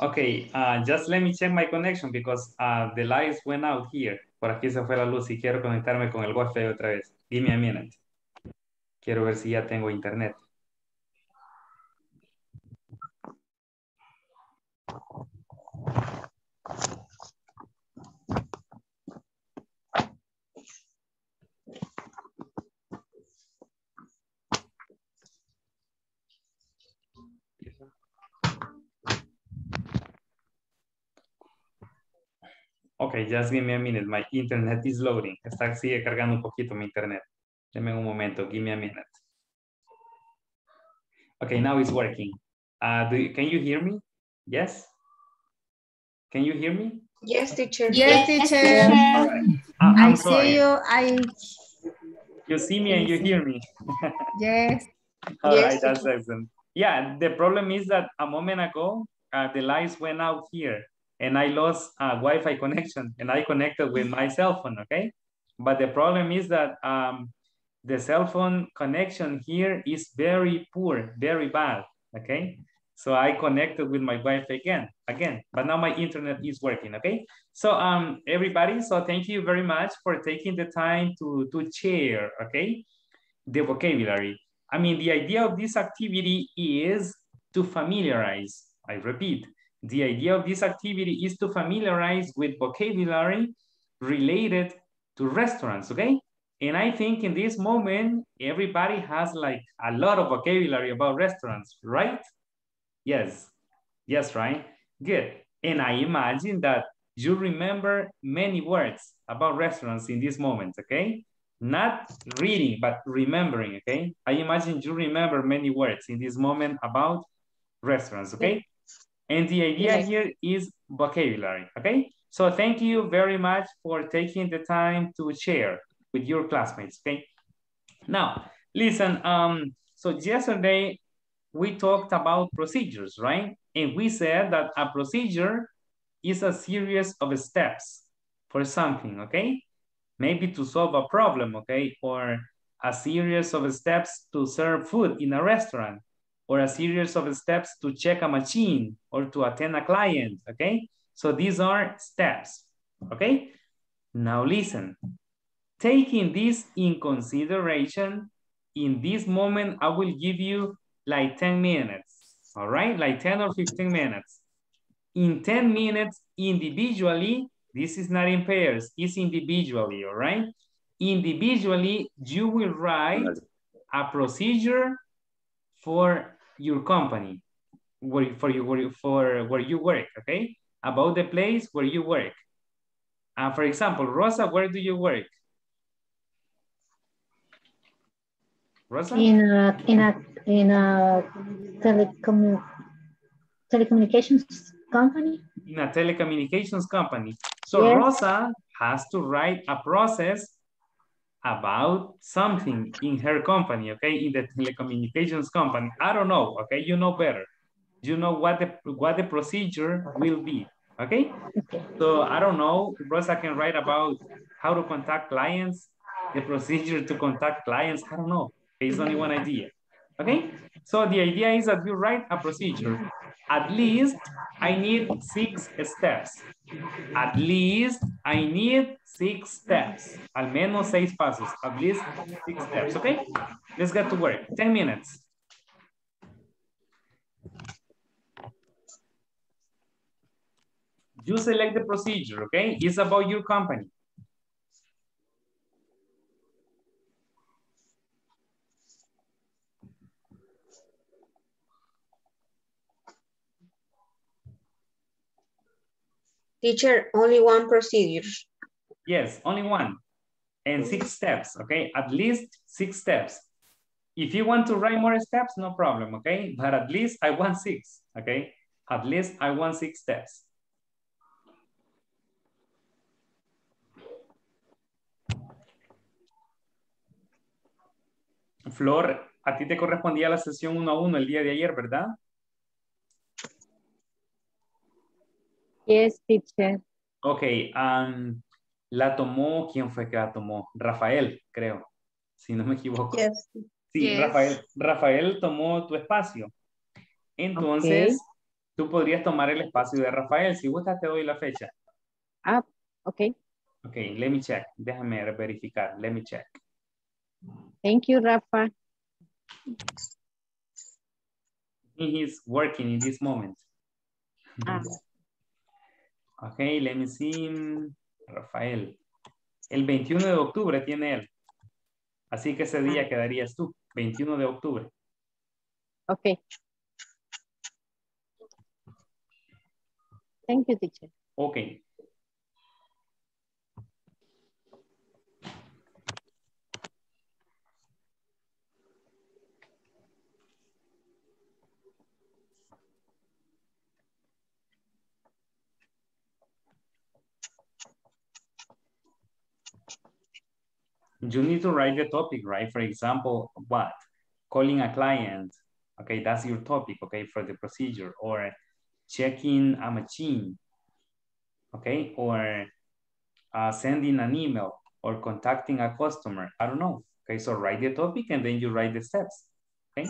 Okay, uh, just let me check my connection because uh, the lights went out here. Por aquí se fue la luz y quiero conectarme con el wifi otra vez. Give me a minute. Quiero ver si ya tengo internet. Okay, just give me a minute. My internet is loading. Está, sigue cargando un poquito mi internet. Deme un momento. Give me a minute. Okay, now it's working. Uh, do you, can you hear me? Yes? Can you hear me? Yes, teacher. Yes, teacher. All right. I- I'm I sorry. see you. I You see me and you hear me. yes. [laughs] All Yes, right, that's teacher. excellent. Yeah, the problem is that a moment ago, uh, the lights went out here and I lost a Wi-Fi connection and I connected with my cell phone, okay? But the problem is that um, the cell phone connection here is very poor, very bad, okay? So I connected with my Wi-Fi again, again, but now my internet is working, okay? So um, everybody, so thank you very much for taking the time to, to share, okay? The vocabulary. I mean, the idea of this activity is to familiarize, I repeat, the idea of this activity is to familiarize with vocabulary related to restaurants, okay? And I think in this moment, everybody has like a lot of vocabulary about restaurants, right? Yes, yes, right? Good. And I imagine that you remember many words about restaurants in this moment, okay? Not reading, but remembering, okay? I imagine you remember many words in this moment about restaurants, okay? And the idea here is vocabulary, okay? So thank you very much for taking the time to share with your classmates, okay? Now, listen, um, so yesterday we talked about procedures, right? And we said that a procedure is a series of steps for something, okay? Maybe to solve a problem, okay? Or a series of steps to serve food in a restaurant, or a series of steps to check a machine or to attend a client, okay? So these are steps, okay? Now listen, taking this in consideration, in this moment, I will give you like 10 minutes, all right? Like 10 or 15 minutes. In 10 minutes, individually, this is not in pairs, it's individually, all right? Individually, you will write a procedure for your company, where, for, you, where, for where you work, okay? About the place where you work. Uh, for example, Rosa, where do you work? Rosa? In a, in a, in a telecommu telecommunications company. in a telecommunications company. So Yes. Rosa has to write a process about something in her company, okay, in the telecommunications company. I don't know, okay, you know better. You know what the what the procedure will be, okay? So I don't know, Rosa can write about how to contact clients, the procedure to contact clients, I don't know. It's only one idea, okay? So the idea is that you write a procedure. At least I need six steps. At least I need six steps. Al menos seis pasos. At least six steps, okay? Let's get to work. 10 minutes. You select the procedure, okay? It's about your company. Teacher, only one procedure. Yes, only one. And six steps, okay? At least six steps. If you want to write more steps, no problem, okay? But at least I want six, okay? At least I want six steps. Flor, a ti te correspondía la sesión uno a uno el día de ayer, ¿verdad? Yes, teacher. Ok, um, la tomó, ¿quién fue que la tomó? Rafael, creo, si no me equivoco. Yes. Sí, Yes. Rafael, Rafael tomó tu espacio. Entonces, tú podrías tomar el espacio de Rafael. Si gustas, te doy la fecha. Ah, ok. Ok, let me check. Déjame verificar. Let me check. Thank you, Rafa. He is working in this moment. Ah, [laughs] Ok, let me see. Rafael. El 21 de octubre tiene él. Así que ese día quedarías tú. 21 de octubre. ok. Thank you, teacher. Ok. You need to write the topic, right? For example, what? Calling a client. Okay, that's your topic, okay, for the procedure. Or checking a machine, okay? Or uh, sending an email or contacting a customer. I don't know. Okay, so write the topic and then you write the steps, okay?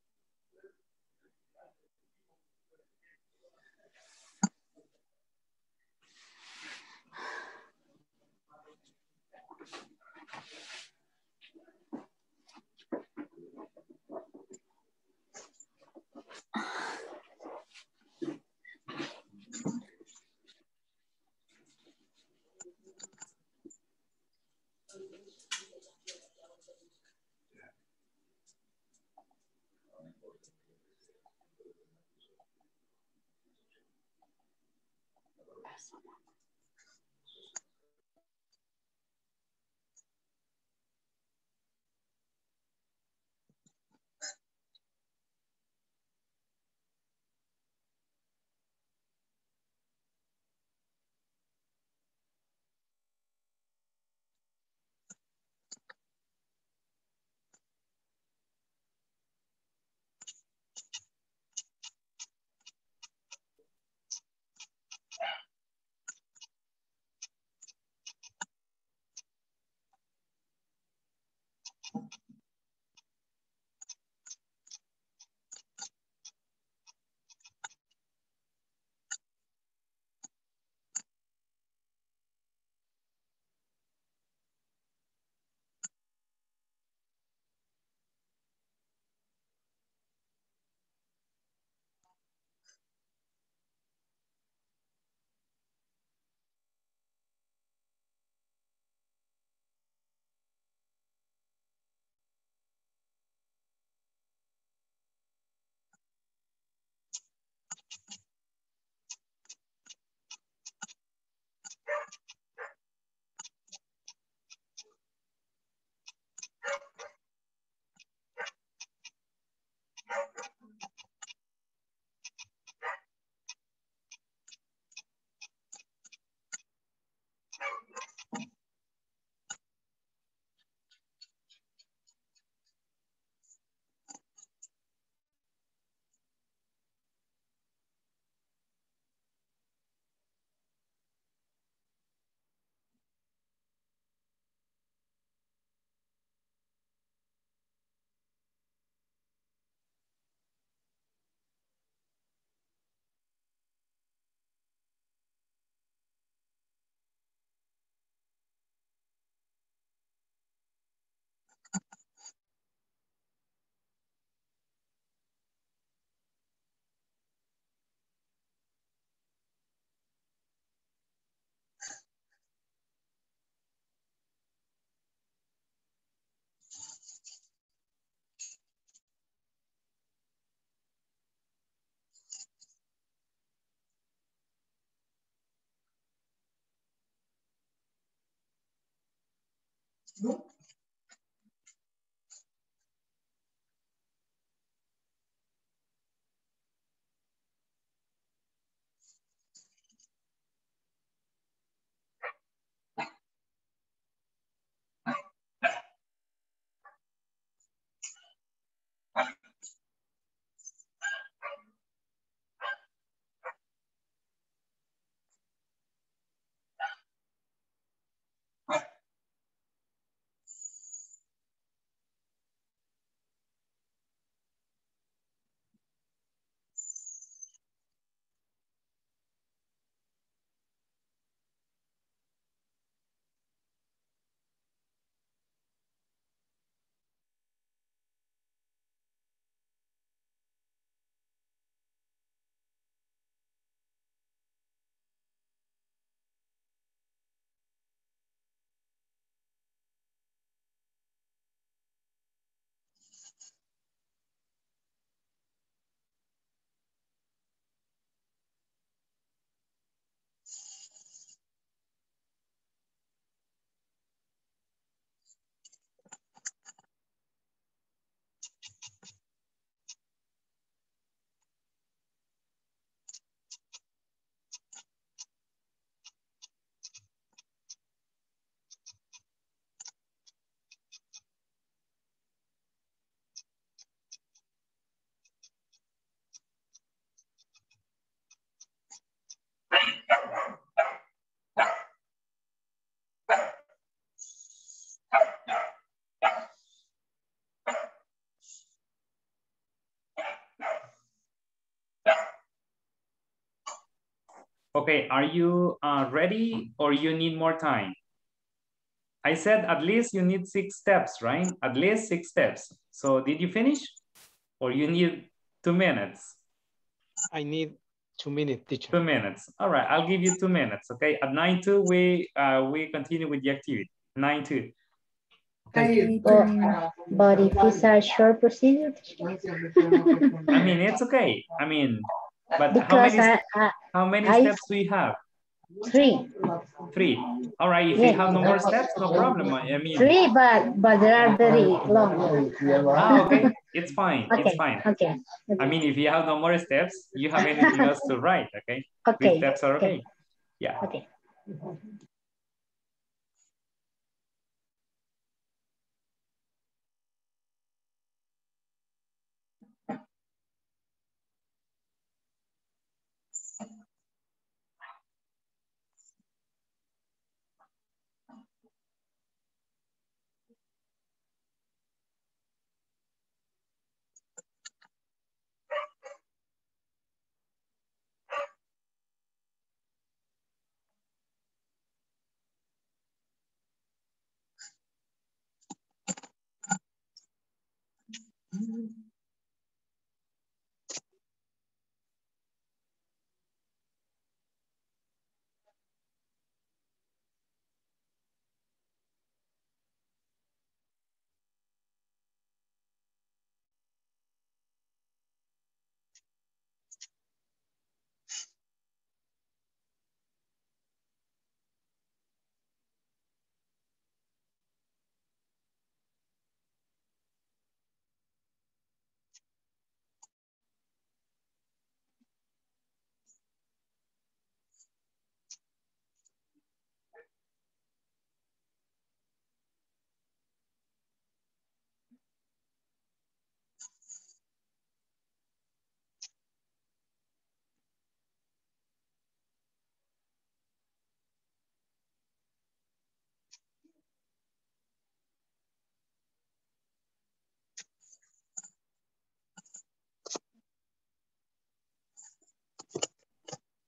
someone. Non. Okay, are you uh, ready or you need more time? I said at least you need six steps, right? At least six steps. So did you finish? Or you need two minutes? I need two minutes, teacher. Two minutes. All right, I'll give you two minutes, okay? At nine two, we uh, we continue with the activity. Nine two. I need But, but if it's a short procedure, I mean, it's okay. I mean, but how many, I, I, how many I- steps do you have? three, Three. All right, if you have no more steps, no problem. I mean, three, but, but they are very long. ah, okay, it's fine, it's fine. okay, okay. I mean, if you have no more steps, you have anything else to write, okay? [laughs] Okay. Three okay, steps are okay. okay. Yeah. okay. Mm-hmm.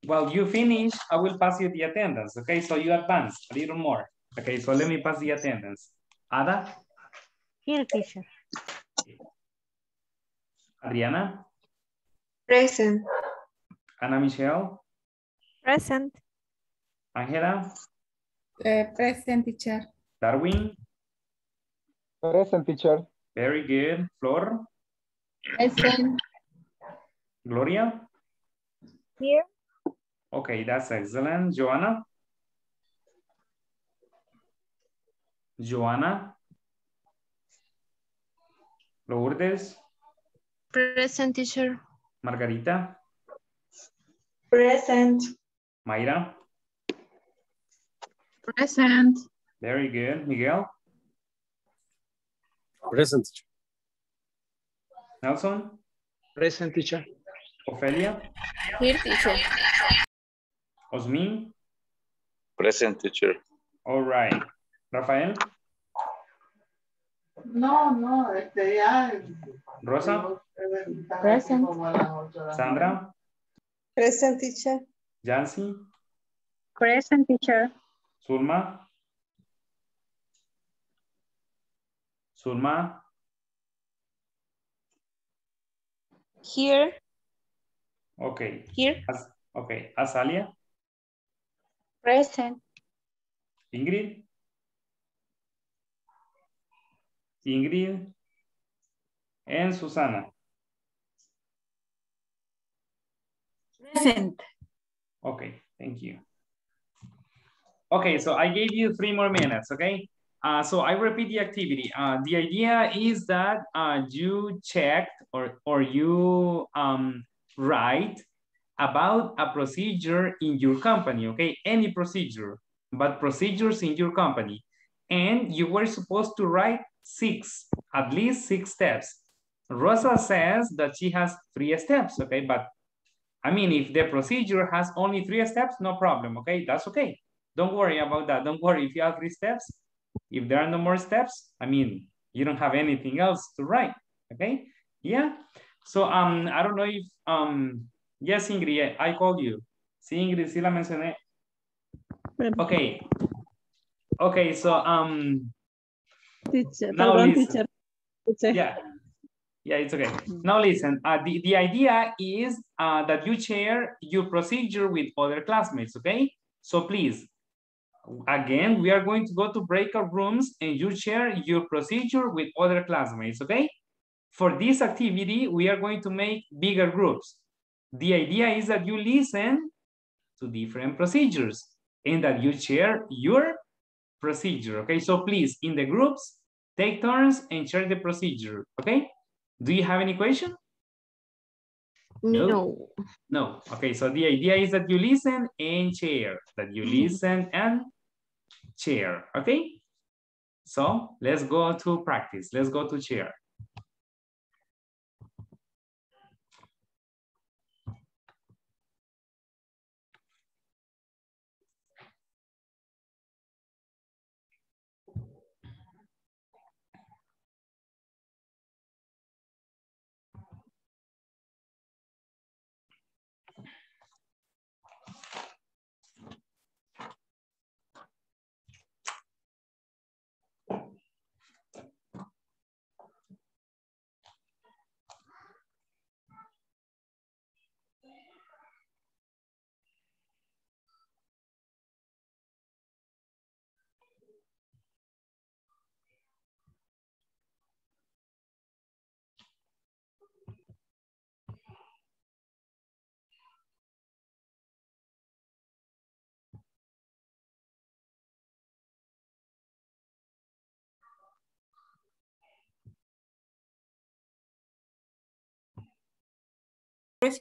While you finish, I will pass you the attendance, okay? So you advance a little more. Okay, so let me pass the attendance. Ada, Here, teacher. Adriana, Present. Ana Michelle, Present. Angela, Eh, present teacher. Darwin, Present teacher. very good. Flor, Present. Gloria, Here. Okay, that's excellent. Joanna, Joanna, Lourdes, Present teacher. Margarita, Present. Mayra, Present. very good. Miguel, Present. Nelson, Present, teacher. Ophelia? Here, teacher. Osmin, Present teacher. all right. Rafael, No, no, este ya. Rosa, Present. Sandra, Present teacher. Jancy, Present teacher. Zulma, Zulma, Here. okay. Here. As- okay, Azalia, Present. Ingrid, Ingrid, and Susana. Present. Okay, thank you. Okay, so I gave you three more minutes, okay? Uh, so I repeat the activity. Uh, the idea is that uh, you checked or, or you um, write about a procedure in your company, okay? Any procedure, but procedures in your company. And you were supposed to write six, at least six steps. Rosa says that she has three steps, okay? But I mean, if the procedure has only three steps, no problem, okay? That's okay. Don't worry about that. Don't worry if you have three steps. If there are no more steps, I mean, you don't have anything else to write, okay? Yeah. So um, I don't know if, um, yes, Ingrid, I called you. Sí, Ingrid, sí la mencioné. Okay. Okay, so um Teacher, Now listen. teacher. Teacher. yeah. Yeah, it's okay. Now listen, uh, the, the idea is uh, that you share your procedure with other classmates, okay? So please, again, we are going to go to breakout rooms and you share your procedure with other classmates, okay? For this activity, we are going to make bigger groups. The idea is that you listen to different procedures and that you share your procedure, okay? So please, in the groups, take turns and share the procedure, okay? Do you have any question? No. No. Okay, so the idea is that you listen and share, that you mm-hmm. listen and share, okay? So let's go to practice. Let's go to share.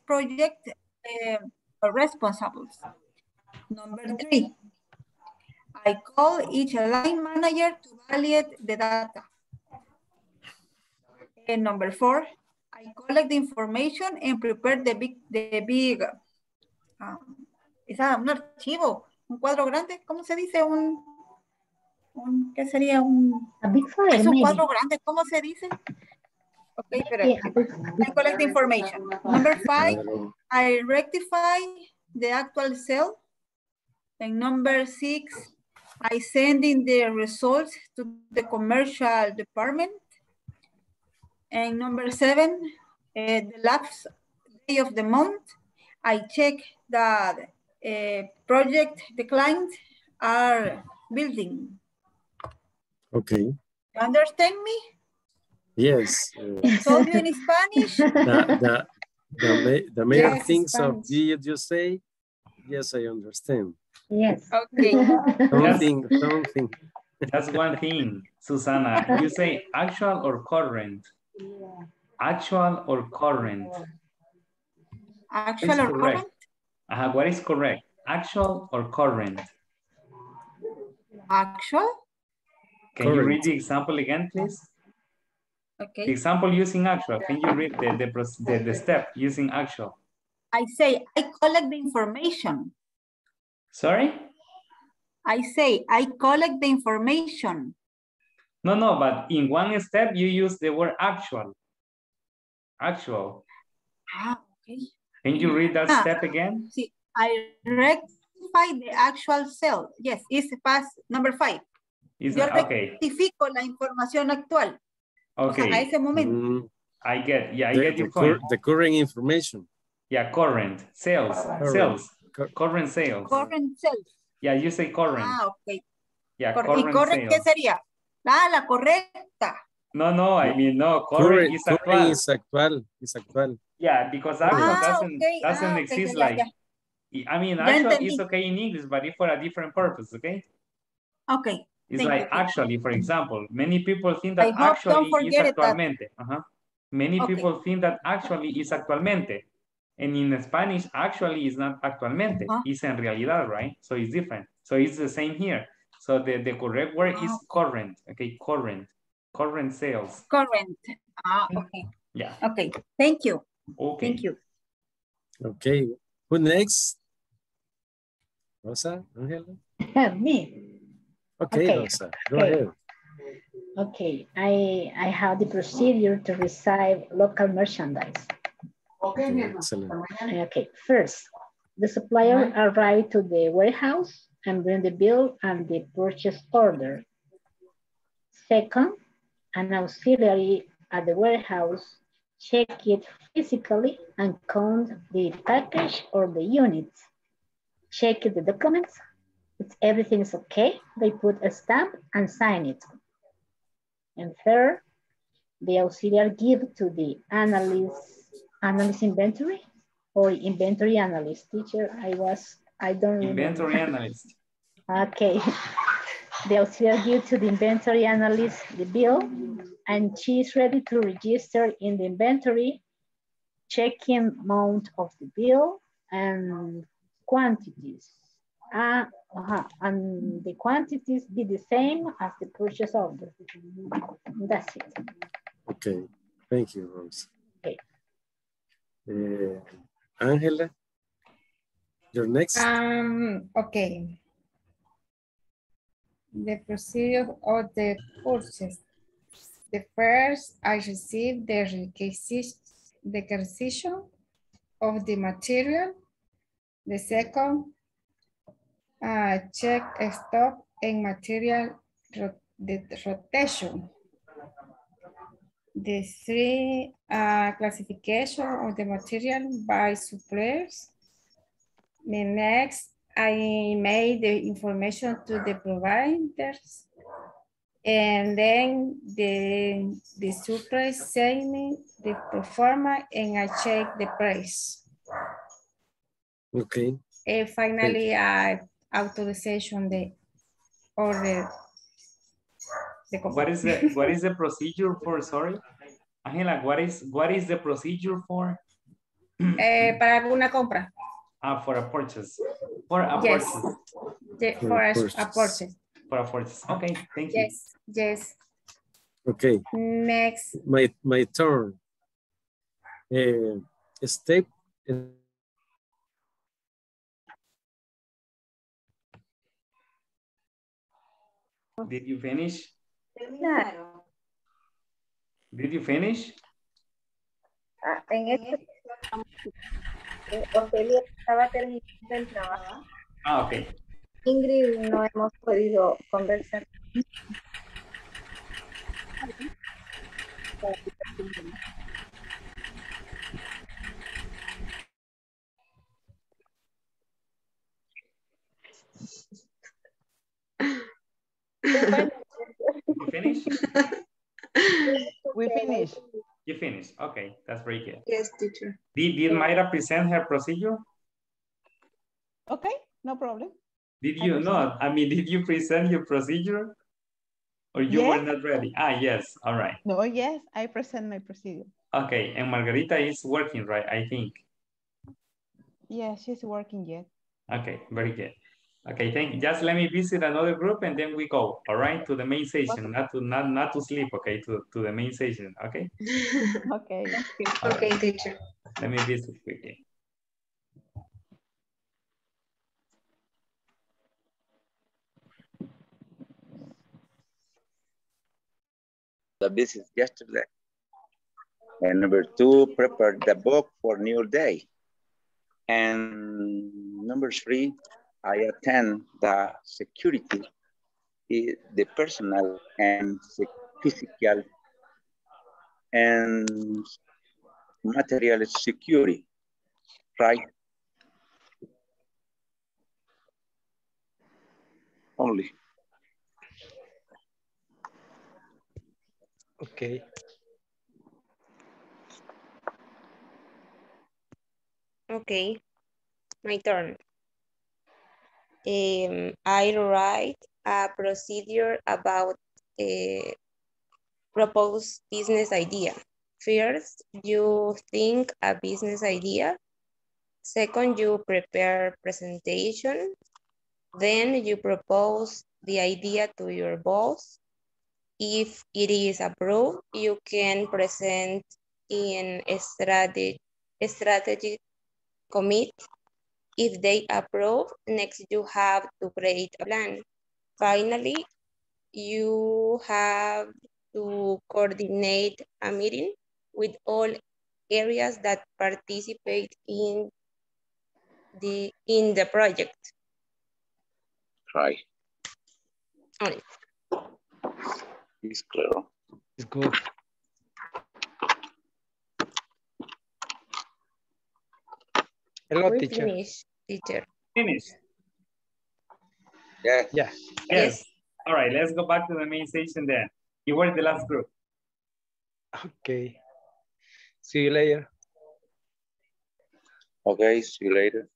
Project uh, responsibles. Number three, I call each line manager to validate the data. And number four, I collect the information and prepare the big, the big, um, es un archivo, un cuadro grande, ¿cómo se dice? Un, un ¿qué sería? Un, A big file, es un maybe. cuadro grande, ¿cómo se dice? Okay, pero Yeah, I collect information. Number five, I rectify the actual cell. And number six, I send in the results to the commercial department. And number seven, uh, the last day of the month, I check that uh, project the clients are building. Okay. You understand me? Yes. uh, [laughs] Told you in Spanish? the, the, the, ma- the main Yes, things of did you say? Yes, I understand. Yes. Okay. Something, something. That's one thing, Susana. You say actual or current? Actual or current? Actual or correct? current? Uh, what is correct? Actual or current? Actual? Can you read the example again, please? The Okay. example using actual. Can you read the, the, the, the step using actual? I say, I collect the information. Sorry? I say, I collect the information. No, no, but in one step, you use the word actual. Actual. Ah, okay. Can you read that Ah. step again? See, I rectify the actual cell. Yes, it's past number five. Is Yo that, okay, rectifico la información actual. O sea, a okay. ese momento. Mm, I get, yeah, I the, get the, your cur- point. the current information. Yeah, current, sales, sales, Cur- current sales. Current cells. Yeah, you say current. Ah, ok. Yeah, Cor- ¿Y current correct qué sales. sería? Ah, la correcta. No, no, I mean, no, current Current, is current actual. is actual. Is actual. Yeah, because actual Ah, doesn't, okay, doesn't ah, okay, exist like. I mean, actual is okay in English, but it's for a different purpose, okay? Ok. It's Thank like you. actually, for example, many people think that hope actually is forget that- actualmente. Uh-huh. Many Okay. people think that actually is actualmente. And in Spanish, actually is not actualmente. Uh-huh. It's en realidad, right? So it's different. So it's the same here. So the, the correct word is current. Okay, current. Current sales. Current. Ah, okay. Yeah. Okay. Thank you. Okay. Thank you. Okay. Who next? Rosa, Angela? [laughs] Me. Okay, Okay, Rosa, go okay. ahead. Okay, I, I have the procedure to receive local merchandise. Okay, excellent. Okay, first, The supplier arrive to the warehouse and bring the bill and the purchase order. Second, an auxiliary at the warehouse check it physically and count the package or the units. Check the documents. If everything is okay, they put a stamp and sign it. And third, the auxiliary give to the analyst, analyst inventory or inventory analyst. Teacher, I was, I don't remember. Inventory analyst. Okay. [laughs] The auxiliary give to the inventory analyst the bill and she's ready to register in the inventory, checking amount of the bill and quantities. Uh, uh-huh. And the quantities be the same as the purchase order. That's it. Okay, thank you, Rose. Okay. Uh, Angela, you're next. Um, okay. The procedure of the purchase. The first, I receive the requisition, the requisition of the material. The second, uh, check stock and material rot rotation. The three, uh, classification of the material by suppliers. The next, I made the information to the providers. And then the, the supplier send me the performer and I check the price. Okay, And finally, I authorization the order. the What is the [laughs] what is the procedure for? Sorry, Angela. What is what is the procedure for? Eh, para alguna compra. Ah, for a purchase. For a Yes. purchase. The- For for a a, a purchase. purchase. For a purchase. Okay, thank you. Yes, yes. okay, Next, my, my turn. Uh, step, Did you finish? Terminaron. Did you finish? Ah, en este eh, Ofelia estaba terminando el trabajo. Ah, ok. Ingrid no hemos podido conversar. You finish? We finish. You finish. Okay, that's very good. Yes, teacher. Did, did Mayra present her procedure? Okay, no problem. Did you not? I mean, did you present your procedure? Or you were not ready? Ah, yes. All right. No, yes, I present my procedure. Okay, and Margarita is working, right? I think. Yeah, she's working yet. Okay, very good. Okay, thank you. Just let me visit another group and then we go, all right, to the main session, not to not not to sleep, okay, to, to the main session, okay? [laughs] Okay. Okay, teacher. Let me visit quickly. the visit yesterday. And number two, prepare the book for new day. And number three, I attend the security, the personal and se- physical and material security, right? Only. Okay. Okay, my turn. Um, I write a procedure about a proposed business idea. First, you think a business idea. Second, you prepare presentation. Then you propose the idea to your boss. If it is approved, you can present in a strategy, strategy commit. If they approve, next you have to create a plan. Finally, you have to coordinate a meeting with all areas that participate in the in the project. Right. Only. It's clear. It's good. Hello, We teacher. finish, teacher. Finish. Yeah. Yeah. Yes. All right, let's go back to the main station then. You were the last group. Okay. See you later. Okay, see you later.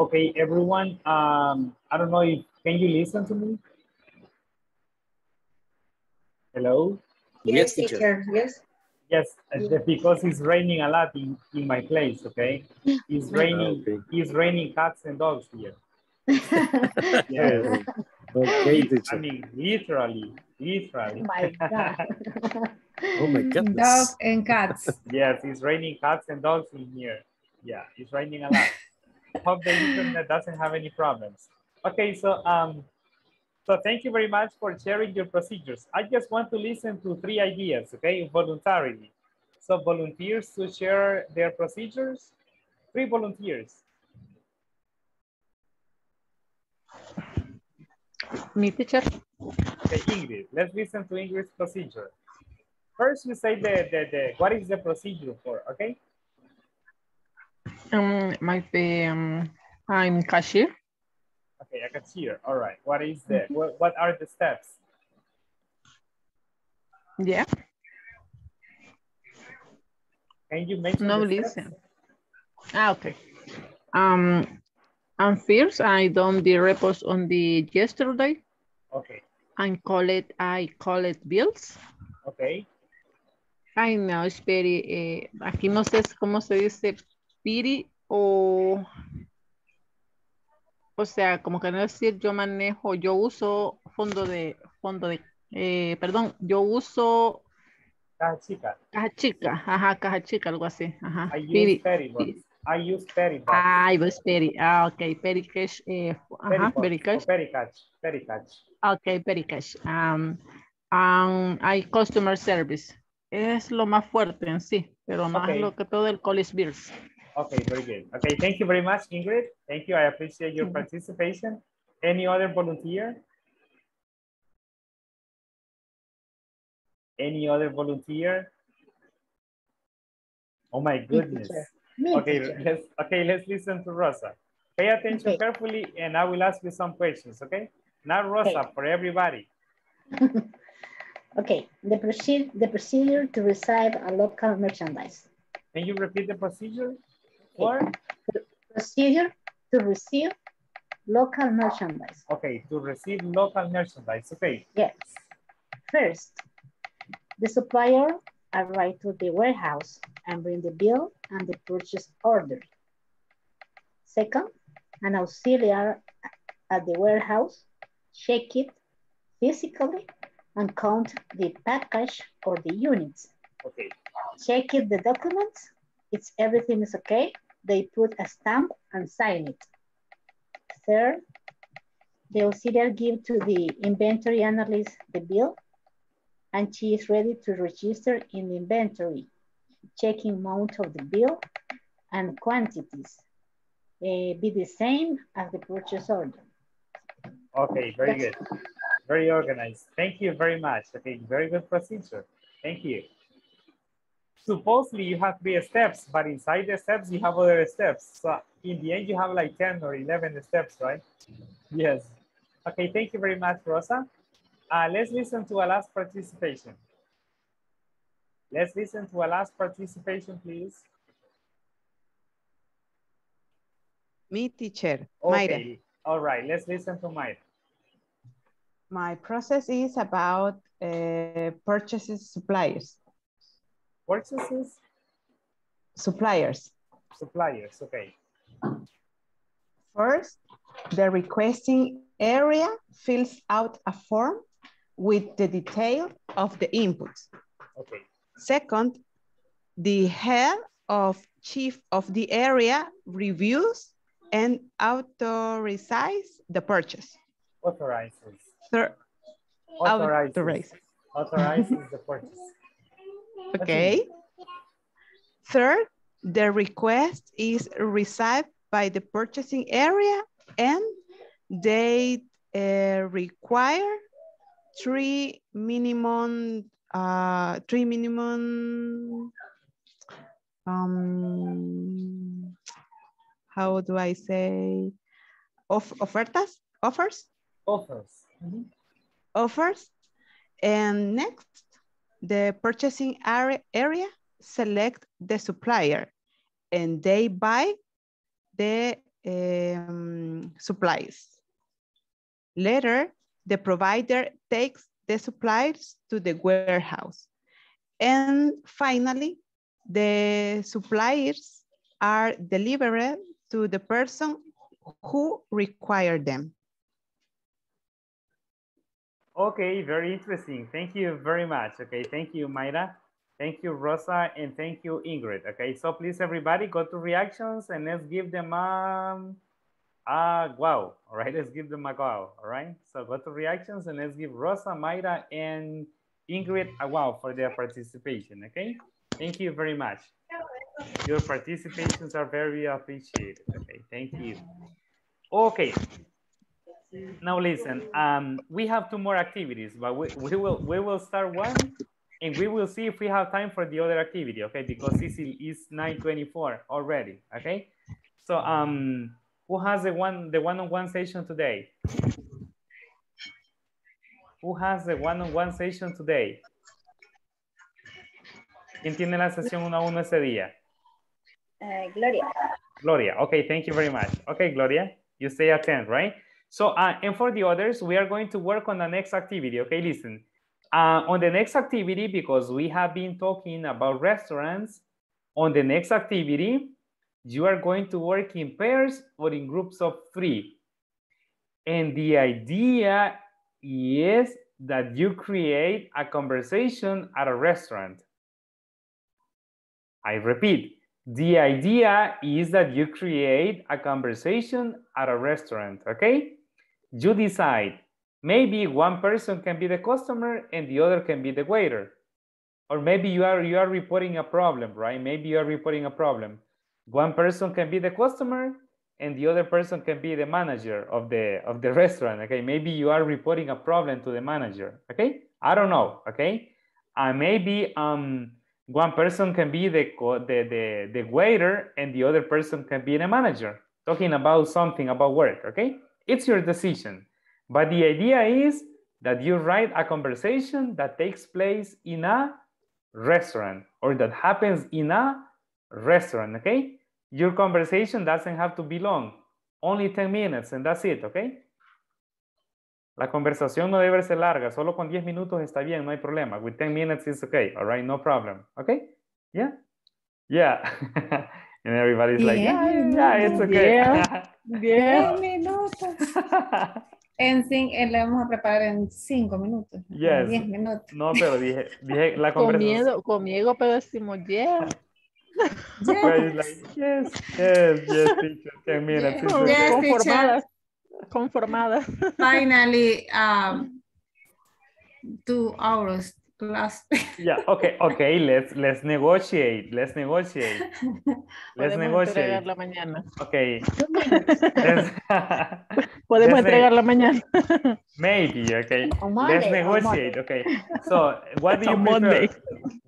Okay, everyone, um, I don't know if, can you listen to me? Hello? Yes, teacher. Yes. Yes, because it's raining a lot in, in my place, okay? It's [laughs] raining, Okay. it's raining cats and dogs here. [laughs] Yes. Okay, I teacher. mean, literally, literally. Oh my God. Oh my [laughs] goodness. Dogs and cats. Yes, it's raining cats and dogs in here. Yeah, it's raining a lot. Hope the internet doesn't have any problems. Okay, so um, so thank you very much for sharing your procedures. I just want to listen to three ideas, okay, voluntarily. So volunteers to share their procedures, three volunteers. Me, teacher. Okay, Ingrid, let's listen to Ingrid's procedure. First, we say the, the, the what is the procedure for, okay? Um, my um, I'm cashier. Okay, I can see. All right. What is the what, what are the steps? Yeah. Can you mention No, the steps? listen. Ah, okay. Um, and first I done the repos on the yesterday. Okay. And call it I call it bills. Okay. Ay, no, es very, eh, aquí no sé cómo se dice piri o, o sea, como que no decir yo manejo, yo uso fondo de, fondo de, eh, perdón, yo uso Caja chica. caja chica, ajá, caja chica, algo así, ajá. I use Piri, petty box. I use box. ay, pues peri, ah, ok, peri cash, eh, ajá, box peri or cash, Petty catch. Petty catch. ok, peri cash, um, um, hay customer service, es lo más fuerte en sí, pero no Okay. lo que todo el college bills. Okay, very good. Okay, thank you very much, Ingrid. Thank you. I appreciate your participation. Any other volunteer? Any other volunteer? Oh my goodness. Me, Okay, teacher. let's okay, let's listen to Rosa. Pay attention Okay. carefully and I will ask you some questions, okay? Not Rosa, Okay. for everybody. [laughs] Okay, the procedure, the procedure to receive a local merchandise. Can you repeat the procedure? For? Procedure to receive local merchandise. Okay, to receive local merchandise, okay. Yes. First, the supplier arrive to the warehouse and bring the bill and the purchase order. Second, an auxiliary at the warehouse check it physically and count the package or the units. Okay. Check it the documents. If everything is okay, they put a stamp and sign it. Third, the auxiliary give to the inventory analyst the bill and she is ready to register in the inventory, checking amount of the bill and quantities uh, be the same as the purchase order. Okay, very good. Very organized. Thank you very much. Okay, very good procedure. Thank you. Supposedly you have three steps, but inside the steps you have other steps. So in the end you have like 10 or 11 steps, right? Yes. Okay, thank you very much, Rosa. Uh, let's listen to a last participation. Let's listen to a last participation, please. Me, teacher, Mayra. Okay, all right, let's listen to Mayra. My process is about uh, purchases suppliers. Purchases? Suppliers. Suppliers, okay. First, the requesting area fills out a form with the detail of the inputs. Okay. Second, the head of chief of the area reviews and authorizes the purchase. Authorizes. Third, Authorizes. authorize. Authorizes the purchase. Okay. Third, the request is received by the purchasing area and they uh, require three minimum, uh, three minimum, um, how do I say, of ofertas, offers? Offers. Mhm. Offers. And next, the purchasing area, select the supplier and they buy the um, supplies. Later, the provider takes the supplies to the warehouse. And finally, the suppliers are delivered to the person who required them. Okay, very interesting. Thank you very much. Okay, thank you, Mayra. Thank you, Rosa, and thank you, Ingrid. Okay, so please, everybody, go to reactions and let's give them a wow. All right, let's give them a wow. All right, so go to reactions and let's give Rosa, Mayra, and Ingrid a wow for their participation. Okay, thank you very much. Your participations are very appreciated. Okay, thank you. Okay, now listen, um, we have two more activities, but we, we will we will start one and we will see if we have time for the other activity, okay? Because this is 924 already, okay? So um, who has the one the one-on-one session today? Who has the one-on-one session today? ¿Quién tiene la sesión uno a uno ese día? Uh, Gloria. Gloria, okay, thank you very much. Okay, Gloria, you stay attend, right? So, uh, and for the others, we are going to work on the next activity, okay? Listen, uh, on the next activity, because we have been talking about restaurants, on the next activity, you are going to work in pairs or in groups of three. And the idea is that you create a conversation at a restaurant. I repeat, the idea is that you create a conversation at a restaurant, okay? You decide, maybe one person can be the customer and the other can be the waiter. Or maybe you are, you are reporting a problem, right? Maybe you are reporting a problem. One person can be the customer and the other person can be the manager of the, of the [laughs] restaurant, okay? Maybe you are reporting a problem to the manager, okay? I don't know, okay? Uh, maybe um, one person can be the, the, the, the waiter and the other person can be the manager talking about something about work okay it's your decision but the idea is that you write a conversation that takes place in a restaurant or that happens in a restaurant okay your conversation doesn't have to be long only 10 minutes and that's it okay La conversación no debe ser larga, solo con 10 minutos está bien, no hay problema. With 10 minutes is okay, all right, no problem. Okay? Yeah? Yeah. [laughs] and everybody's like, yeah, yeah, it's okay. Yeah. [laughs] Yeah. minutos. [laughs] En cin- eh, le vamos a preparar en cinco minutos. en Yes. Diez minutos. No, pero dije, dije la Con conversación. miedo, con miedo, pero decimos yeah. [laughs] But it's like, yes, yes, yes, teacher, 10 minutes. Con-. Yes, teacher. conformada. Conformada. Finally, um, two hours class. Yeah, okay, okay, let's let's negotiate. Let's negotiate. [laughs] Let's Podemos negotiate. entregarla mañana. Okay. [laughs] Let's- Podemos let's entregarla mañana. Maybe, okay. [laughs] Let's negotiate, okay. So, what do you prefer? Monday.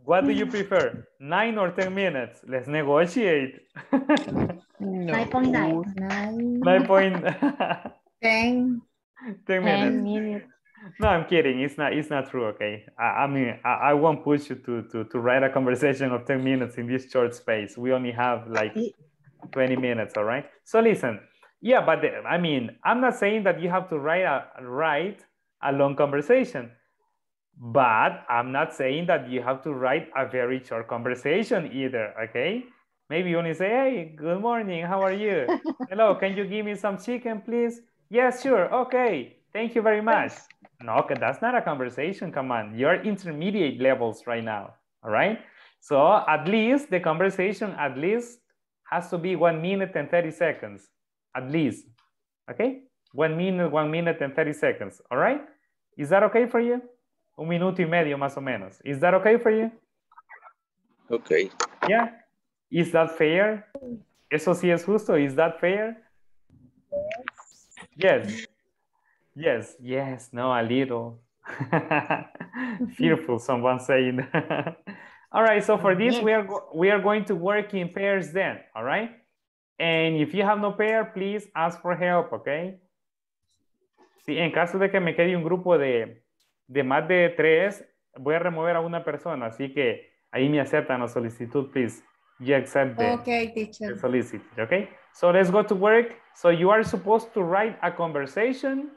What do you prefer? Nine or 10 minutes? Let's negotiate. Nine point nine. Nine point, Ten. 10 minutes. No, I'm kidding. It's not. It's not true. Okay. I, I mean, I, I won't push you to, to to write a conversation of ten minutes in this short space. We only have like twenty minutes. All right. So listen. Yeah, but the, I mean, I'm not saying that you have to write a write a long conversation, but I'm not saying that you have to write a very short conversation either. Okay. Maybe you only say, "Hey, good morning. How are you? [laughs] Hello. Can you give me some chicken, please?" Yes, sure. Okay. Thank you very much. No, okay, that's not a conversation. command. on, you're intermediate levels right now. All right. So at least the conversation at least has to be one minute and 30 seconds. At least. Okay. One minute, one minute and 30 seconds. All right. Is that okay for you? Un minuto y medio más o menos. Is that okay for you? Okay. Yeah. Is that fair? Eso sí es justo. Is that fair? Yes. Yes, yes, yes, no, a little. [laughs] Fearful, someone saying. [laughs] all right, so for this, we are we are going to work in pairs then, all right? And if you have no pair, please ask for help, okay? Sí, en caso de que me quede un grupo de, de más de tres, voy a remover a una persona, así que ahí me aceptan la solicitud, please. You accept the, Okay, teacher. the okay? So let's go to work. So you are supposed to write a conversation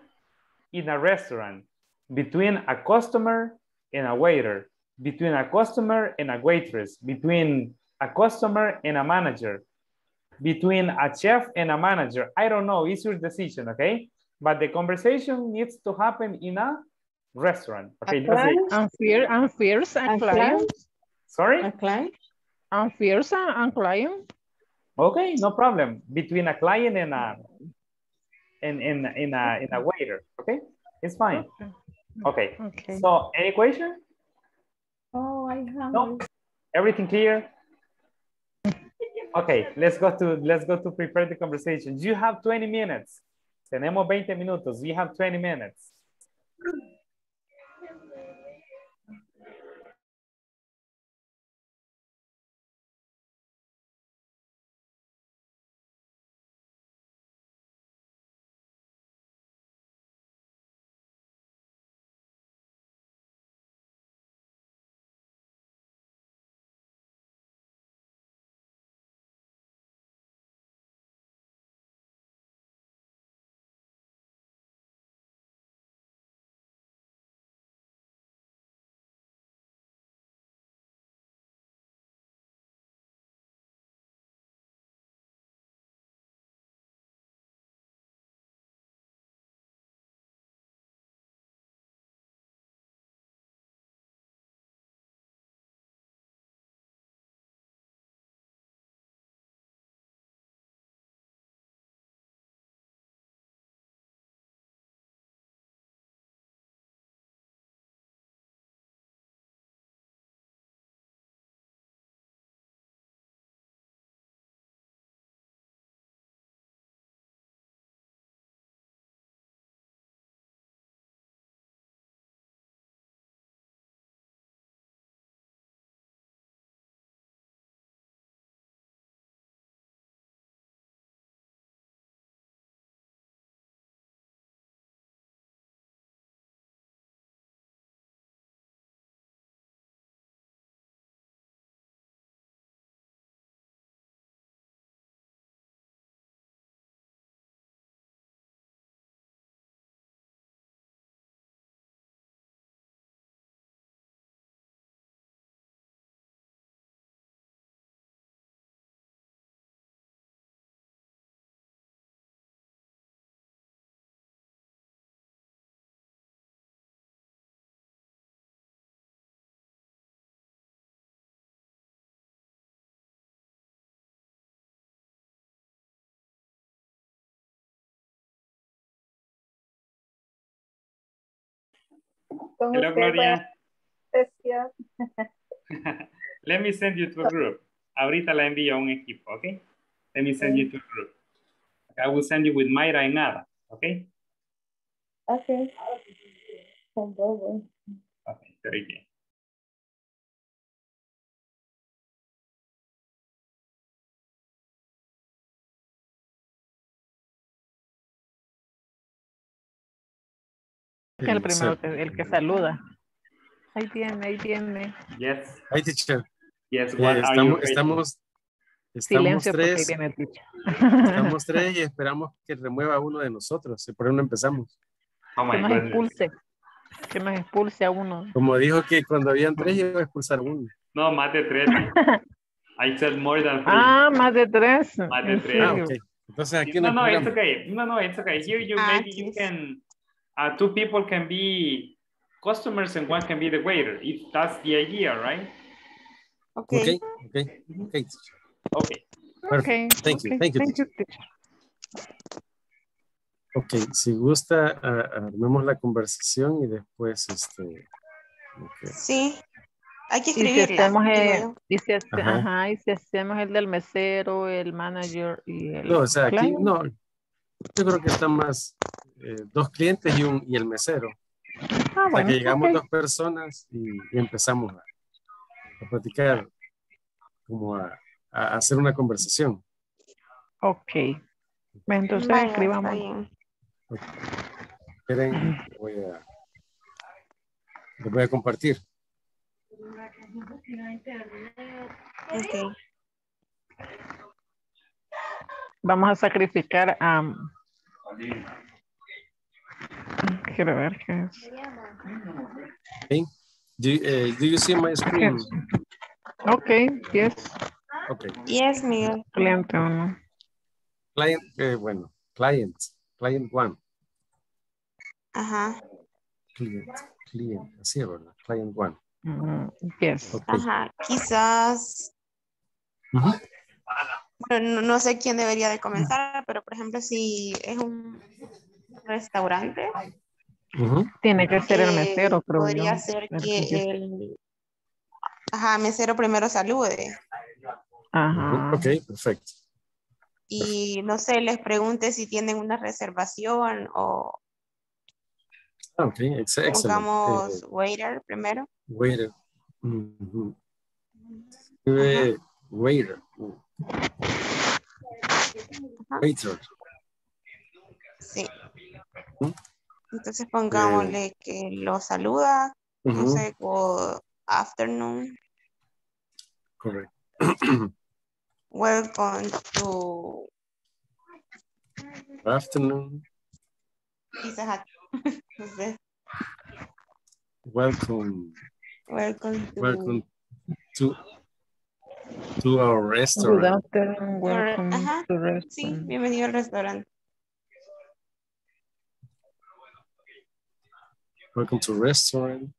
in a restaurant between a customer and a waiter, between a customer and a waitress, between a customer and a manager, between a chef and a manager. I don't know, it's your decision, okay? But the conversation needs to happen in a restaurant. Okay, that's it. And fear and fears and clients. Sorry? And fears and client. Okay, no problem. Between a client and a and in in a in a waiter. Okay, it's fine. Okay. Okay. So any question? Oh, I have. No. Everything clear? [laughs] Okay, let's go to let's go to prepare the conversation. You have 20 minutes. Tenemos 20 minutos. We have 20 minutes. Con Hello, usted, Gloria. sesión. [laughs] Let me send you to a group. Ahorita la envío a un equipo, ¿ok? Let me send you to a group. I will send you with Mayra and Nada, ¿ok? Bobo. Okay, very good. El primero que, el que saluda. Ahí viene, ahí viene. Yes. Hi, teacher. Yes, Eh, what are you estamos, ready? estamos, estamos Silencio tres. viene el teacher. Estamos tres y esperamos que remueva uno de nosotros. y Por eso no empezamos. Oh que nos goodness. expulse. Que nos expulse a uno. Como dijo que cuando habían tres iba a expulsar uno. No, más de tres. [laughs] I said more than three. Ah, más de tres. Más de ¿En tres. Ah, serio? ok. Entonces aquí no, no, no, it's okay. No, no, it's okay. Here you Ah, maybe you can uh, two people can be customers and one can be the waiter. If that's the idea, right? Okay. Ok, ok, ok. teacher. Okay. Perfect. Ok, Thank you, ok, thank you, thank you. Ok, si gusta, armemos la conversación y después, este, ok. Sí. Hay que Y si escribirla. hacemos el, y si hace- Ajá. ajá, y si hacemos el del mesero, el manager y el No, o sea, aquí client. no, yo creo que están más eh, dos clientes y, un, y el mesero. Ah, Hasta bueno, que llegamos dos personas y, y empezamos a, a platicar, como a, a hacer una conversación. Ok. Entonces escribamos. bien. Esperen, voy a, les voy a compartir. Ok. Vamos a sacrificar a... quiero ver qué es. Okay. Do, you- eh, do you see my screen? Ok, yes. Okay. Yes, Miguel. Cliente uno. Client, eh, bueno, client, client one, Ajá. client, client, así es, ¿verdad? Client one. Mm, yes. Ok. Ajá. Quizás. Ujú. Bueno, no, no sé quién debería de comenzar, pero por ejemplo, si es un restaurante. Tiene que ser el mesero, creo podría yo. ser que el ajá, mesero primero salude Ajá. Ok, perfecto. y no sé, les pregunte si tienen una reservación o Ah, ok, ex- excelente. pongamos Eh, waiter primero. waiter. Waiter. Uh, Ajá. Waiter. Sí. Entonces pongámosle que lo saluda, no sé, o afternoon, Correcto. welcome to Good afternoon. [laughs] No sé, Welcome. welcome to Welcome to to our Good restaurant. afternoon, welcome Ajá. to Sí, restaurant. bienvenido al restaurante. Welcome to restaurant.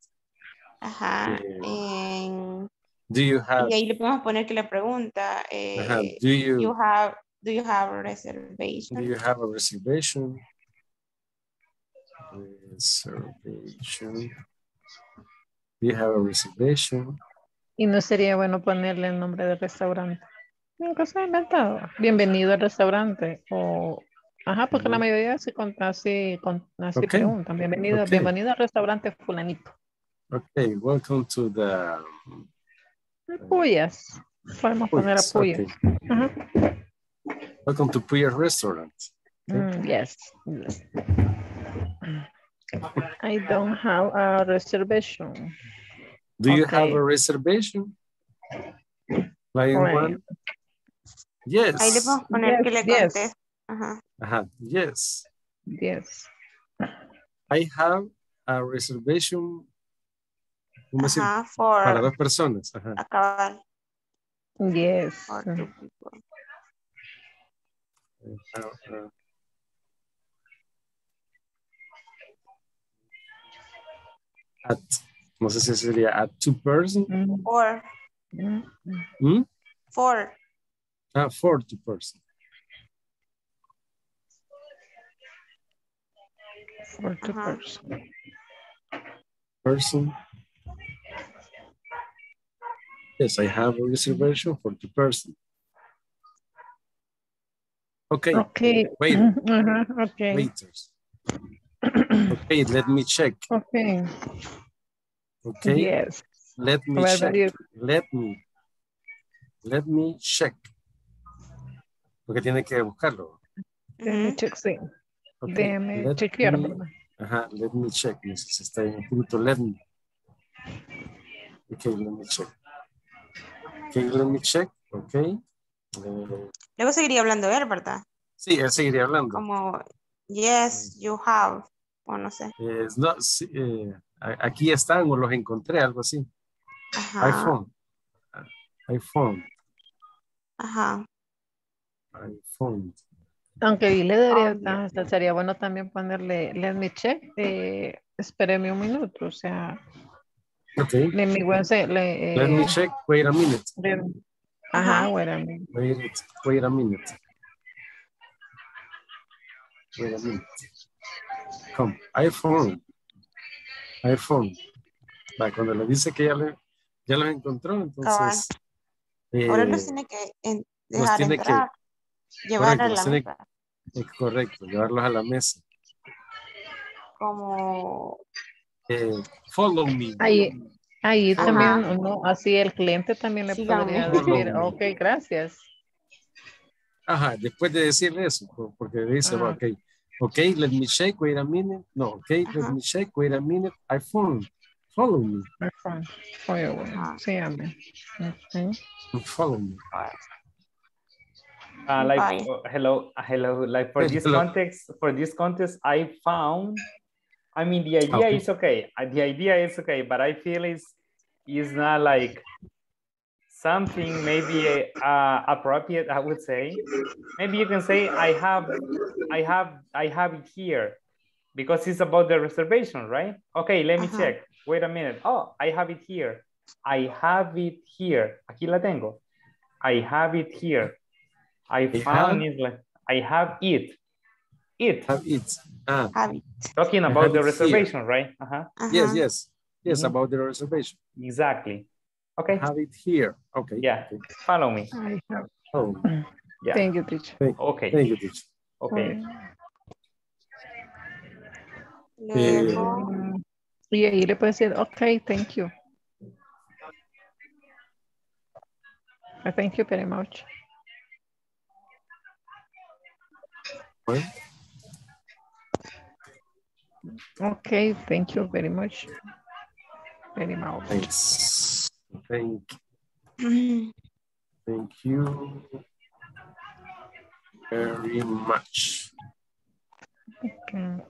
Ajá. Eh, en- Do you have y ahí le podemos poner que le pregunta, eh, Ajá, do you- you have, do you have a do reservation? you have a reservation? Reservation. Do you have a reservation? Y no sería bueno ponerle el nombre del restaurante. Nunca se ha inventado. Bienvenido al restaurante. O, ajá, porque la mayoría así, con, así, con, así Ok, preguntan. Bienvenido, ok. bienvenido al restaurante fulanito. Okay, welcome to the Puyas. Podemos poner a Puyas, Puyas. okay. Ajá. welcome to Puyas Restaurant. Mm, yes. yes. I don't have a reservation. Do you have Okay. a reservation? Client Right. one? Yes. Ahí le podemos poner que le Yes, yes. conteste. Ajá. Ajá, yes. Yes. I have a reservation. ¿Cómo decir? Ajá, for Para dos personas. Ajá. acabar. Yes. For two people. At, no sé si sería at two person. Mm, For, mm, ¿Mm? for. Ah, for two person. For two Ajá. person. Person. Yes, I have a reservation for two person. Okay. Okay. Wait. [laughs] Uh-huh, okay. Waiters. Okay, let me check. Okay. Okay. Yes. Let me Well, check. you- Let me. Let me check. Porque tiene que buscarlo. Déjame check, sí. Okay, Déjame let chequear. Ajá, let me check. Necesita en el punto let me. Okay, let me check. Okay, let me check. Okay. Eh, Luego seguiría hablando él, ¿verdad? sí, él seguiría hablando. Como, yes, you have, o no sé. Eh, no, sí, eh, aquí están o los encontré, algo así. Ajá. iPhone. iPhone. Ajá. iPhone. Aunque dile debería, Obvio. ah, hasta sería bueno también ponerle let me check, eh, espéreme un minuto, o sea, Okay. let me, le, Let me eh, check. Wait a minute. ajá, wait a minute. Wait, it- wait a minute. Wait a minute. Come, iPhone. iPhone. Va, cuando le dice que ya, le, ya los encontró, entonces. Ahora eh, nos tiene que en- nos tiene que- llevar correcto, a la mesa, es correcto, llevarlos a la mesa. como, Eh, follow me. Ahí, ahí Ajá. también, no, así el cliente también le Sígame. podría decir, Follow ok, gracias. Ajá, después de decirle eso, por- porque dice, Ah. ok, ok, let me check, wait a minute. No, ok, let Ajá. me check, wait a minute. iPhone, follow me, bueno, sí, amén. Ok. follow me. Uh, like, Bye. uh, hello, uh, hello. Like for this hello. context, for this context, I found. I mean, the idea Okay. is okay. Uh, The idea is okay, but I feel is is not like something maybe uh, appropriate. I would say. Maybe you can say I have, I have, I have it here, because it's about the reservation, right? Okay, let me Ajá. check. Wait a minute. Oh, I have it here. I have it here. Aquí la tengo. I have it here. I I found have- it like I have it. It. Have it. Ah, have it. Talking about have the it here. reservation, right? Uh-huh. yes, Ajá. yes, yes, Mhm. about the reservation. Exactly. Okay. Have it here. Okay. Yeah. okay. Follow me. I have- Follow me. Yeah. Thank you, teacher. Thank, Okay. thank you, teacher. Okay. Luego, Mm, Y ahí le puede decir, ok, thank you. Uh, Thank you very much. Okay, thank you very much. Very much. thanks. Thank, thank you very much. Ok.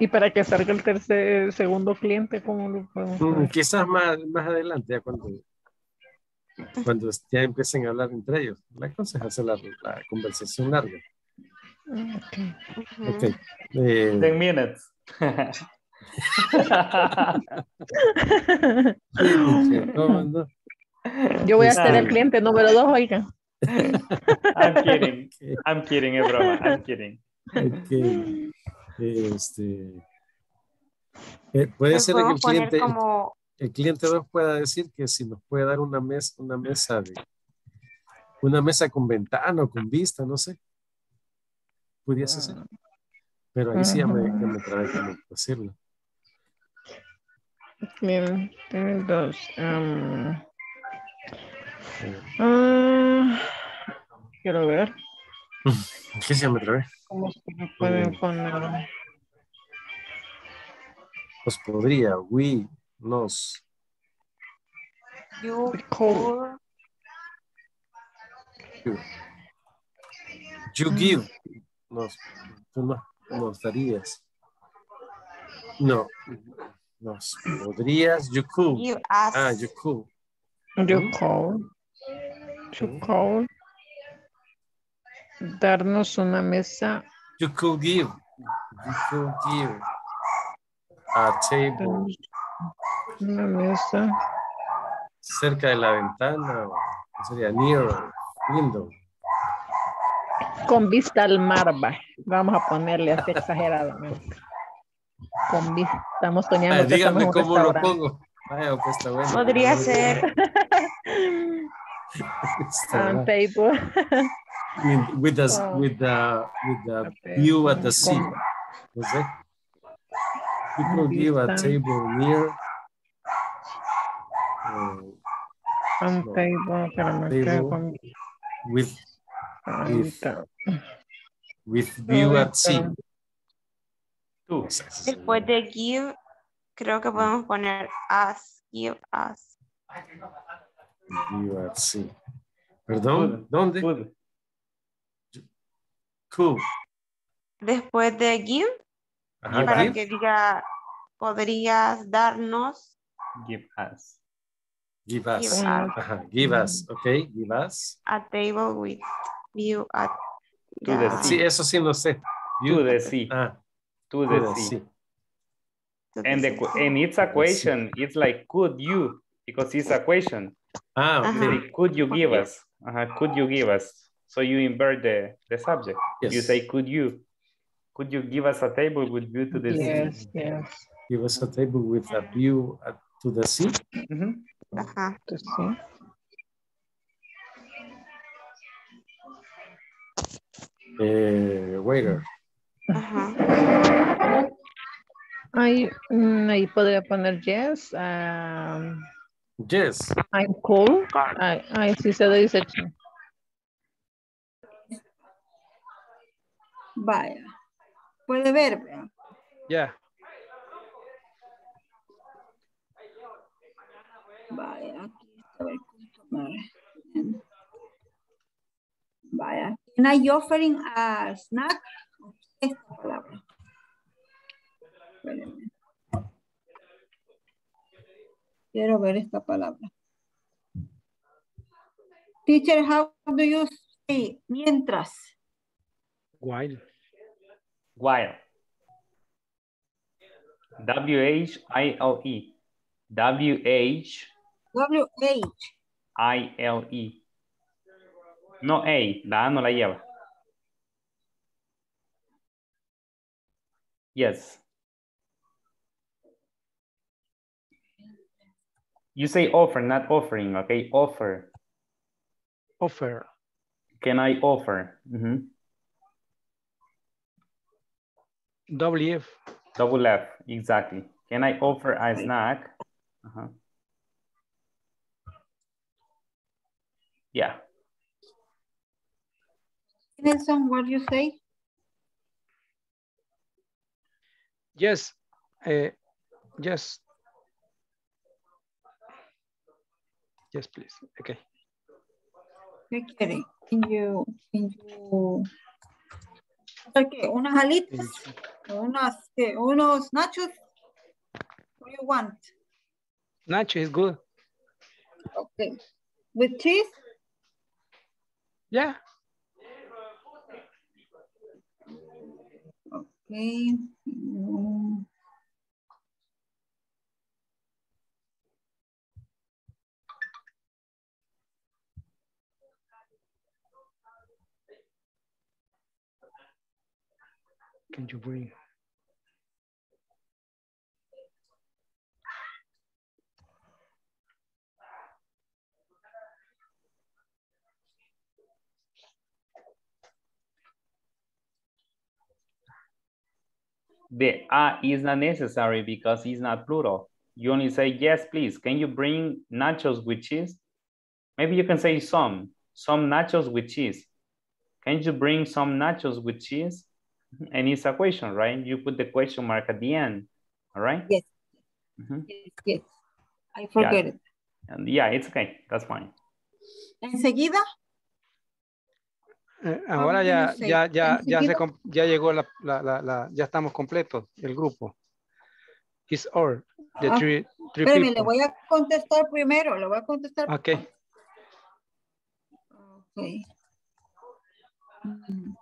Y para que salga el tercer, segundo cliente, ¿cómo lo podemos Mm, quizás más, más adelante, ya cuando, cuando ya empiecen a hablar entre ellos. La cosa es hacer la, la conversación larga. Ok. ujú. Ok. Eh, Ten minutes. [laughs] ¿cómo no? Yo voy a ser el Este, cliente número dos, oiga. I'm kidding. I'm kidding, es broma. I'm kidding. ok. Este, eh, puede ser que el cliente, como, el cliente 2 pueda decir que si nos puede dar una mesa, una mesa de una mesa con ventana o con vista, no sé. Pudiese ser. Pero ahí sí ya me, ya me trae como decirlo. Cliente dos. um, Eh, ah, quiero ver [laughs] ¿Qué se me trae? cómo se le pueden poner. Pues podría, we, nos, you could, you. You give. Nos, tú no- nos darías. No. Nos podrías, you could. you ask, Ah, you could. You Mm. call. You call. Darnos una mesa. You could give. You could give. A table Una mesa. cerca de la ventana. o ¿qué sería near window. Con vista al mar, va. Vamos a ponerle así exageradamente. Con vista. Estamos soñando que estamos dígame en un cómo lo pongo. Vaya, pues está bueno. Podría ser. [laughs] Está On table. with, with the Oh. with the with the view at the sea. No sé. People give a table near. On no, table, ¿qué table con- with with ahorita. with view at sea. Después de give, creo que podemos poner us, give us. View at sea. Perdón. ¿dónde? Could. Cool. Después de give, Ajá, para give. que diga, podrías darnos Give us. Give us. Give us. [laughs] Ajá, give us. Okay, give us. a table with view at To the ya. Sí, eso sí lo sé. To the sea. Ah, To to the the sea. sea. And the and it's a question. It's like could you because it's a question. Ah, Ajá. okay. Say, could you give Okay. us? Uh-huh. Could you give us? So you invert the, the subject. Yes. You say, could you? Could you give us a table with view to the Yes, sea? yes. Give us a table with a view at, to the sea. Mhm. Ajá. to see. Eh, waiter. Ajá. Ahí, mm, ahí podría poner yes. um, Yes. I'm cool. Ay, sí se dice. Vaya. Puede ver. vea. Yeah. Vaya, aquí está el customer. Vaya. Can I offering a snack? Esta palabra. Espérenme. Quiero ver esta palabra. Teacher, how do you say mientras? While. While. W-H-I-L-E. W-H-I-L-E. W-H. E. No A, la A no la lleva. Yes. You say offer, not offering, okay? Offer. Offer. Can I offer? Mm -hmm. Double F. Double F, exactly. Can I offer a snack? Uh-huh. Yeah. Nelson, what do you say? Yes. Uh, yes. Yes, please. Okay. ¿Qué quiere? Can you, can you... ¿Hacer qué? ¿Unas alitas? ¿O unas, qué? ¿Unos nachos? What do you want? Nacho is good. Okay. With cheese? Yeah. Okay. Can you bring? The A is not necessary because it's not plural. You only say, yes, please. Can you bring nachos with cheese? Maybe you can say some, some nachos with cheese. Can you bring some nachos with cheese? [laughs] And it's a question, right? You put the question mark at the end, all right? Yes. Mhm. Yes, yes. I forget it. And yeah, it's okay. That's fine. Enseguida, Eh, ahora do ya, ya, ya, ya, se, ya llegó la, la, la, la- ya estamos completos, el grupo. It's all, the Ah, three, three espérame, le voy a contestar primero, le voy a contestar. Okay. Ok. Mm.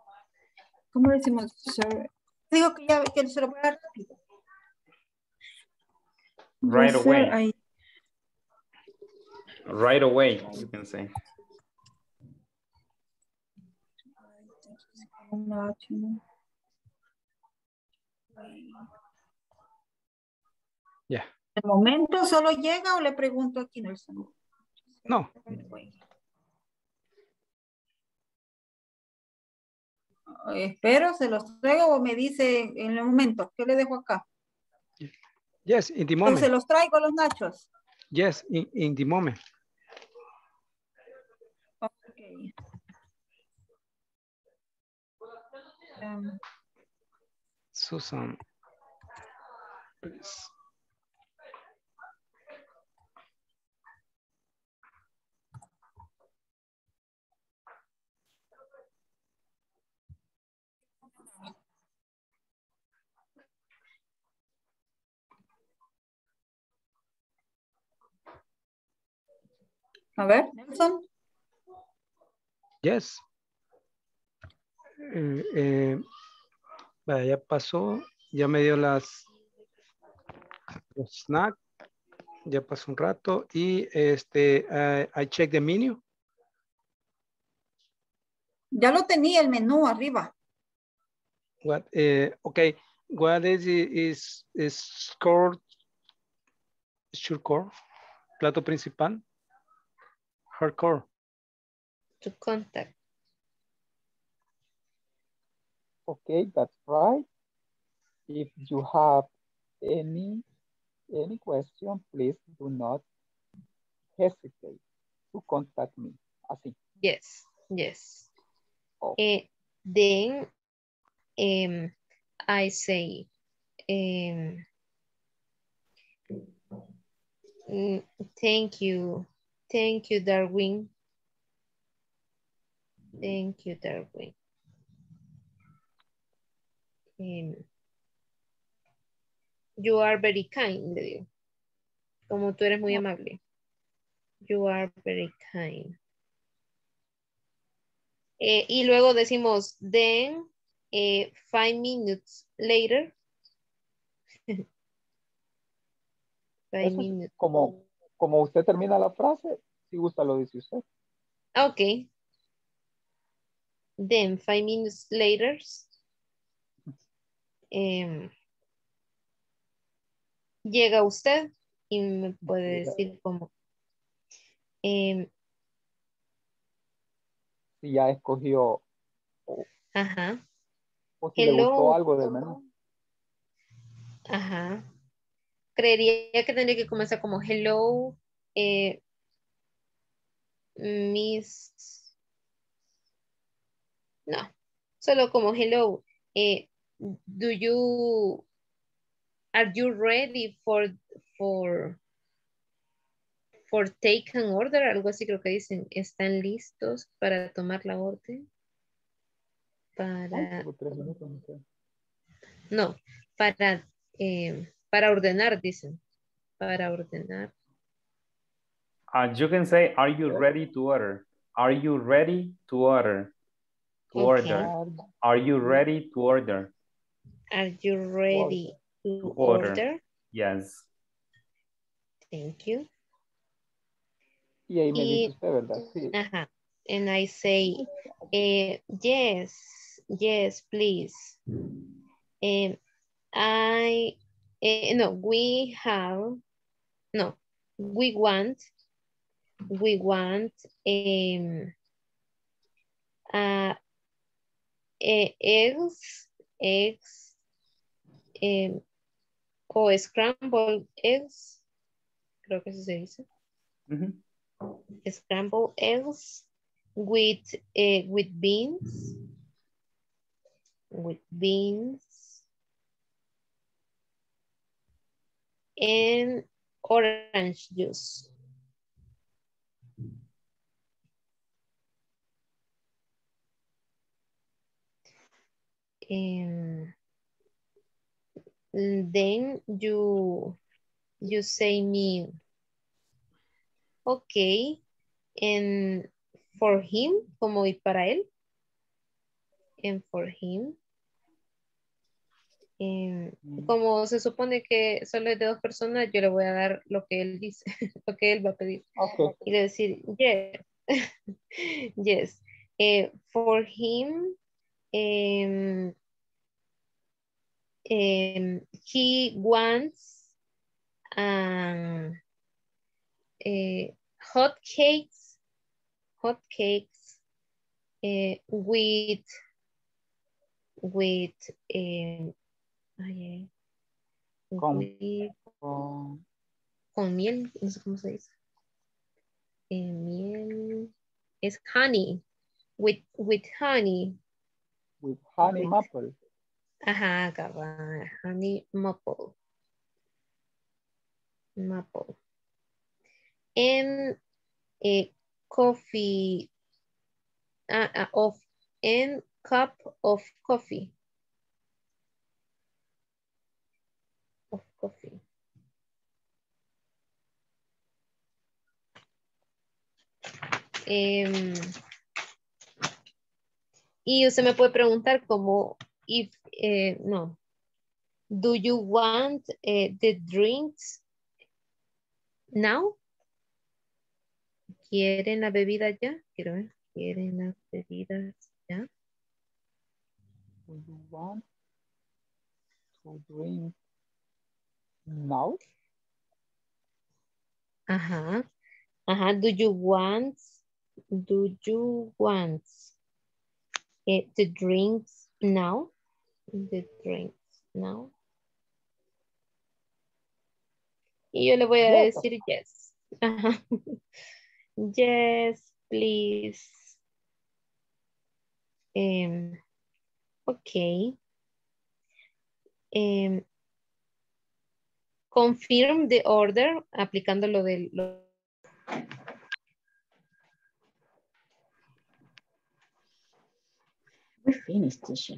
¿Cómo decimos? sir? Digo que ya que se lo voy a dar rápido. Right Yes, sir, away. I- Right away, you can say. Yeah. De momento solo llega o le pregunto aquí, Nelson. No. Espero, se los traigo o me dice en el momento. ¿Qué le dejo acá? Yes, in the Pero moment. se los traigo los nachos. Yes, in, in the moment. Okay. Um, Susan. please. a ver, Nelson. Yes. Eh, eh, vaya, ya pasó, ya me dio las los snack, ya pasó un rato y este, eh, I check the menu. Ya lo tenía el menú arriba. What, eh, okay, what is it- is is core, your core, plato principal, hardcore. To contact. Okay, that's right. If you have any any question, please do not hesitate to contact me. Así. Yes, yes. Oh. Eh, then um, I say, um, thank you, thank you, Darwin. Thank you, Darwin. You are very kind, le digo. Como tú eres muy amable. You are very kind. Eh, y luego decimos, then, eh, five minutes later. [laughs] five Eso minutes. como, como usted termina la frase, si gusta lo dice usted. Ok. Then, five minutes later. Em, llega usted y me puede decir como, em, Si ya escogió ajá, o si le gustó algo del menú. ajá. Creería que tendría que comenzar como hello, eh, Miss. No, solo como hello. Eh, do you, are you ready for, for, for take an order? Algo así creo que dicen. ¿Están listos para tomar la orden? Para, minutos, no para, eh, para ordenar, dicen. Para ordenar. Uh, you can say, are you ready to order? Are you ready to order? To Okay. order. Are you ready to order? Are you ready to To order. order? Yes. Thank you. Y ahí me Y- dice usted, ¿verdad? Sí. Ajá. And I say, eh, yes, yes, please. Um, I, eh, no, we have, no, we want, we want, um, uh, eh, eggs, eggs, um, o scrambled eggs, creo que así se dice. Mhm. scrambled eggs with uh, with beans with beans and orange juice Um, then you you say me okay and for him como y para él and for him em, como se supone que solo es de dos personas yo le voy a dar lo que él dice [laughs] lo que él va a pedir. Y le decir yes [laughs] yes. Eh, for him em, em, he wants um, eh, hot cakes, hot cakes eh, with, with, ay, ay, Con- with- con- con miel, no sé cómo se dice. Eh, miel, es honey, with, with honey. with honey With- maple. Ajá, cabal, honey maple. Maple. And a coffee, uh, uh, of, and cup of coffee. Of coffee. Em, y usted me puede preguntar como, if, eh, no, do you want eh, the drinks now? ¿Quieren la bebida ya? Quiero ver. ¿Quieren las bebidas ya? Do you want to drink now? Ajá. Ajá. Do you want, do you want eh, the drinks now? The drinks now. Y yo le voy a Yes. decir yes. Ajá. [laughs] Yes, please. Em, ok. Em, confirm the order aplicando lo del... lo- We finished, teacher.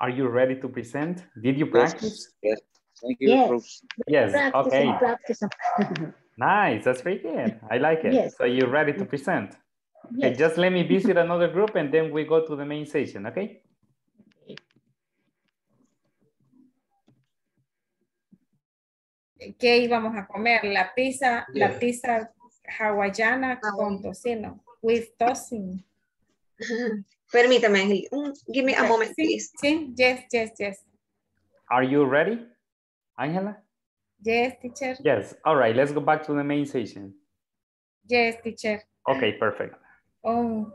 Are you ready to present? Did you practice? Yes. Thank you. Yes. Yes, Practice okay. and practice. [laughs] Nice, that's pretty good. I like it. Yes. So you're ready to present? Okay, Yes. just let me visit another group and then we go to the main session, okay? ¿Qué íbamos a comer? La pizza, la pizza hawaiana con tocino. With tossing. [laughs] Permítame, Ángel. Mm, Give me a Okay. moment, Sí, please. Sí, yes, yes, yes. Are you ready, Angela? Yes, teacher. Yes, all right, let's go back to the main session. Yes, teacher. Okay, perfect. Oh,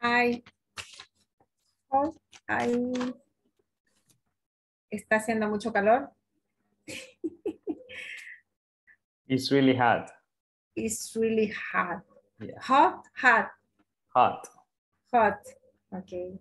I, oh, I, está haciendo mucho calor. [laughs] It's really hot, It's really hot. Yeah. Hot, hot, hot. hot. Okay.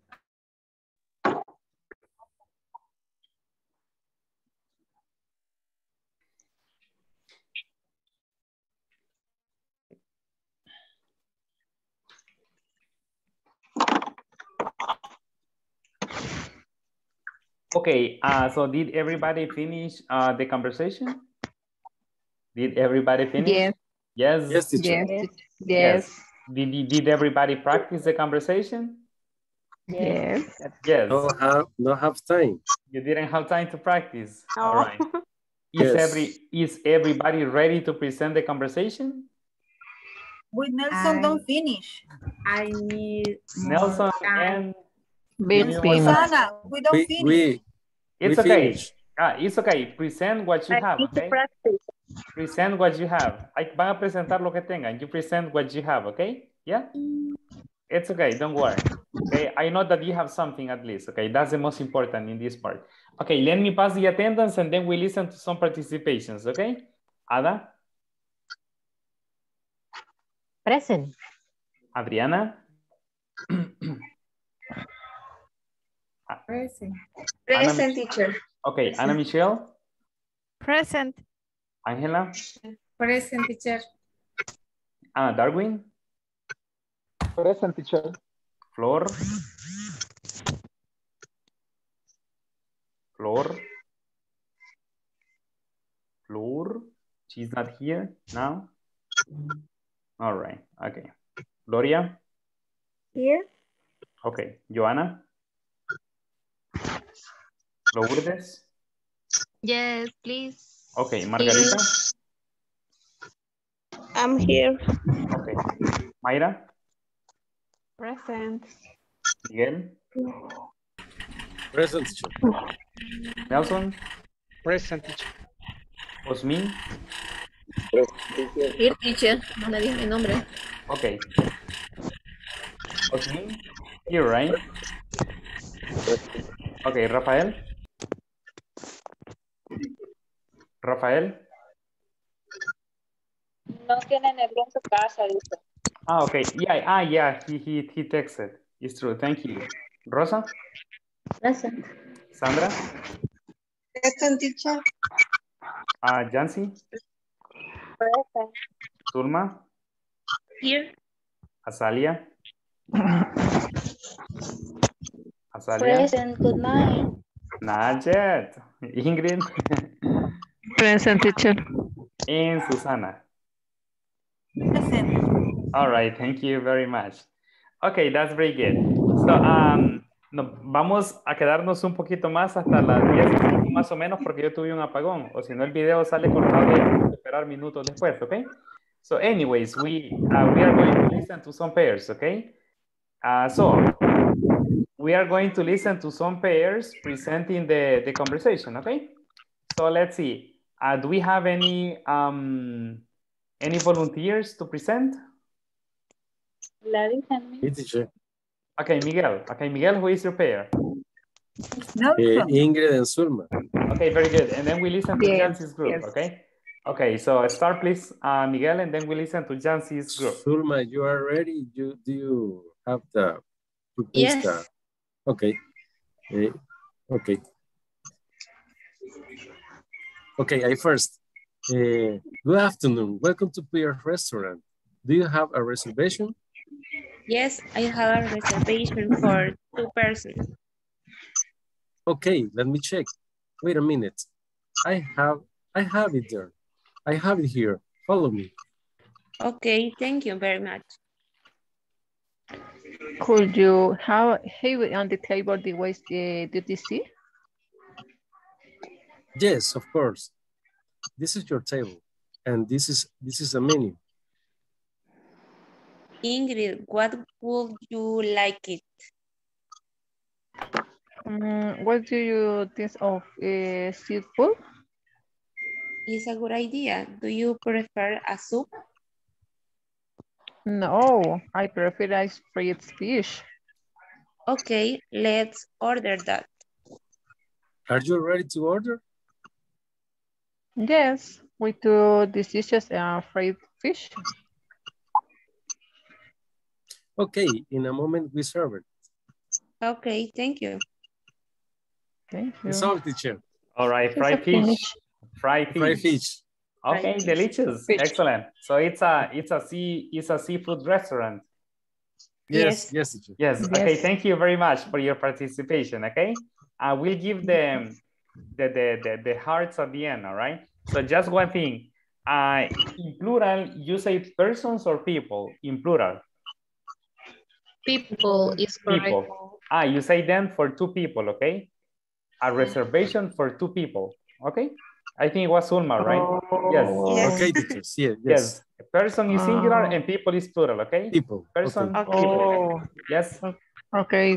Okay, uh, so did everybody finish uh, the conversation? Did everybody finish? Yes. Yes. Yes, teacher. Yes. Yes. Did, did everybody practice the conversation? Yes. Yes. No have, no have time. You didn't have time to practice. No. All right. [laughs] Is Yes. every is everybody ready to present the conversation? With Nelson, I- don't finish. I need Nelson and Big You Susana, we don't We, finish. we, it's we okay. finish. Ah, it's okay. Present what you I have, need to okay? practice. Present what you have. Ay, van a presentar lo que tengan. You present what you have, okay? Yeah? It's okay, don't worry. Okay, I know that you have something at least, okay? That's the most important in this part. Okay, let me pass the attendance and then we listen to some participations, okay? Ada, Present. Adriana, [clears throat] Present. Present teacher. okay, Ana Michelle, Present. Angela, Present teacher. Ana Darwin, Present, teacher. Flor. Flor. Flor. She's not here now. All right. Okay. Gloria. Here. Okay. Joanna. Lourdes. Yes, please. Okay. Margarita. I'm here. Okay. Mayra. Present. Miguel. Present. Nelson. Present, teacher. Osmin. Here, teacher. No le dije mi nombre. Okay. Osmin. Here, right? Okay. Rafael. Rafael. No tiene energía en su casa, dice. Ah, okay. Yeah, ah, yeah, he, he, he texted. It's true. Thank you. Rosa? Present. Sandra? Present, teacher. Uh, Jancy? Present. Zulma? Here. Azalia? Azalia? Present. Good night. Not yet. Ingrid? [laughs] Present teacher. Susana? Present. All right, thank you very much. Okay, that's very good. So, um, vamos a quedarnos un poquito más hasta las 10 y cinco más o menos porque yo tuve un apagón. O si no, el video sale cortado esperar minutos después, okay? So anyways, we, uh, we are going to listen to some pairs, okay? Uh, so, we are going to listen to some pairs presenting the, the conversation, okay? So let's see. Uh, do we have any, um, any volunteers to present? Gladys and me. Hey. Okay, Miguel. Okay, Miguel, who is your pair? Eh, Ingrid and Sulma. Okay, very good. And then we listen to Yes, Jancy's group, yes. okay? Okay, so start please, uh, Miguel, and then we listen to Jancy's group. Sulma, you are ready? You do you have the Yes. the- Okay. Eh, okay. Okay, I first. Eh, good afternoon. Welcome to Pierre Restaurant. Do you have a reservation? Yes, I have a reservation for two persons. Okay, let me check. Wait a minute. I have I have it there. I have it here. Follow me. Okay, thank you very much. Could you have have it on the table the waste uh, DTC? Yes, of course. This is your table, and this is this is a menu. Ingrid, what would you like it? Mm, what do you think of uh, seafood? It's a good idea. Do you prefer a soup? No, I prefer ice fried fish. Okay, let's order that. Are you ready to order? Yes, we do delicious uh, fried fish. Okay, in a moment we serve it. Okay, thank you. Thank It's all, teacher. All right, fried fish. finish. Fried fish. Fried fish. Okay, Fried delicious. Fish. Excellent. So it's a it's a sea it's a seafood restaurant. Yes, yes, teacher. Yes. Okay, thank you very much for your participation. Okay. I will give them the, the, the, the hearts at the end, all right? So just one thing. Uh, in plural, you say persons or people in plural? People is correct. People. Ah, you say them for two people, okay? A reservation for two people, okay? I think it was Ulma, right? Yes. Okay, teachers. Yeah, yes. Yes. Person is singular Ah. and people is plural, okay? People. Person, okay. people. Yes. Okay,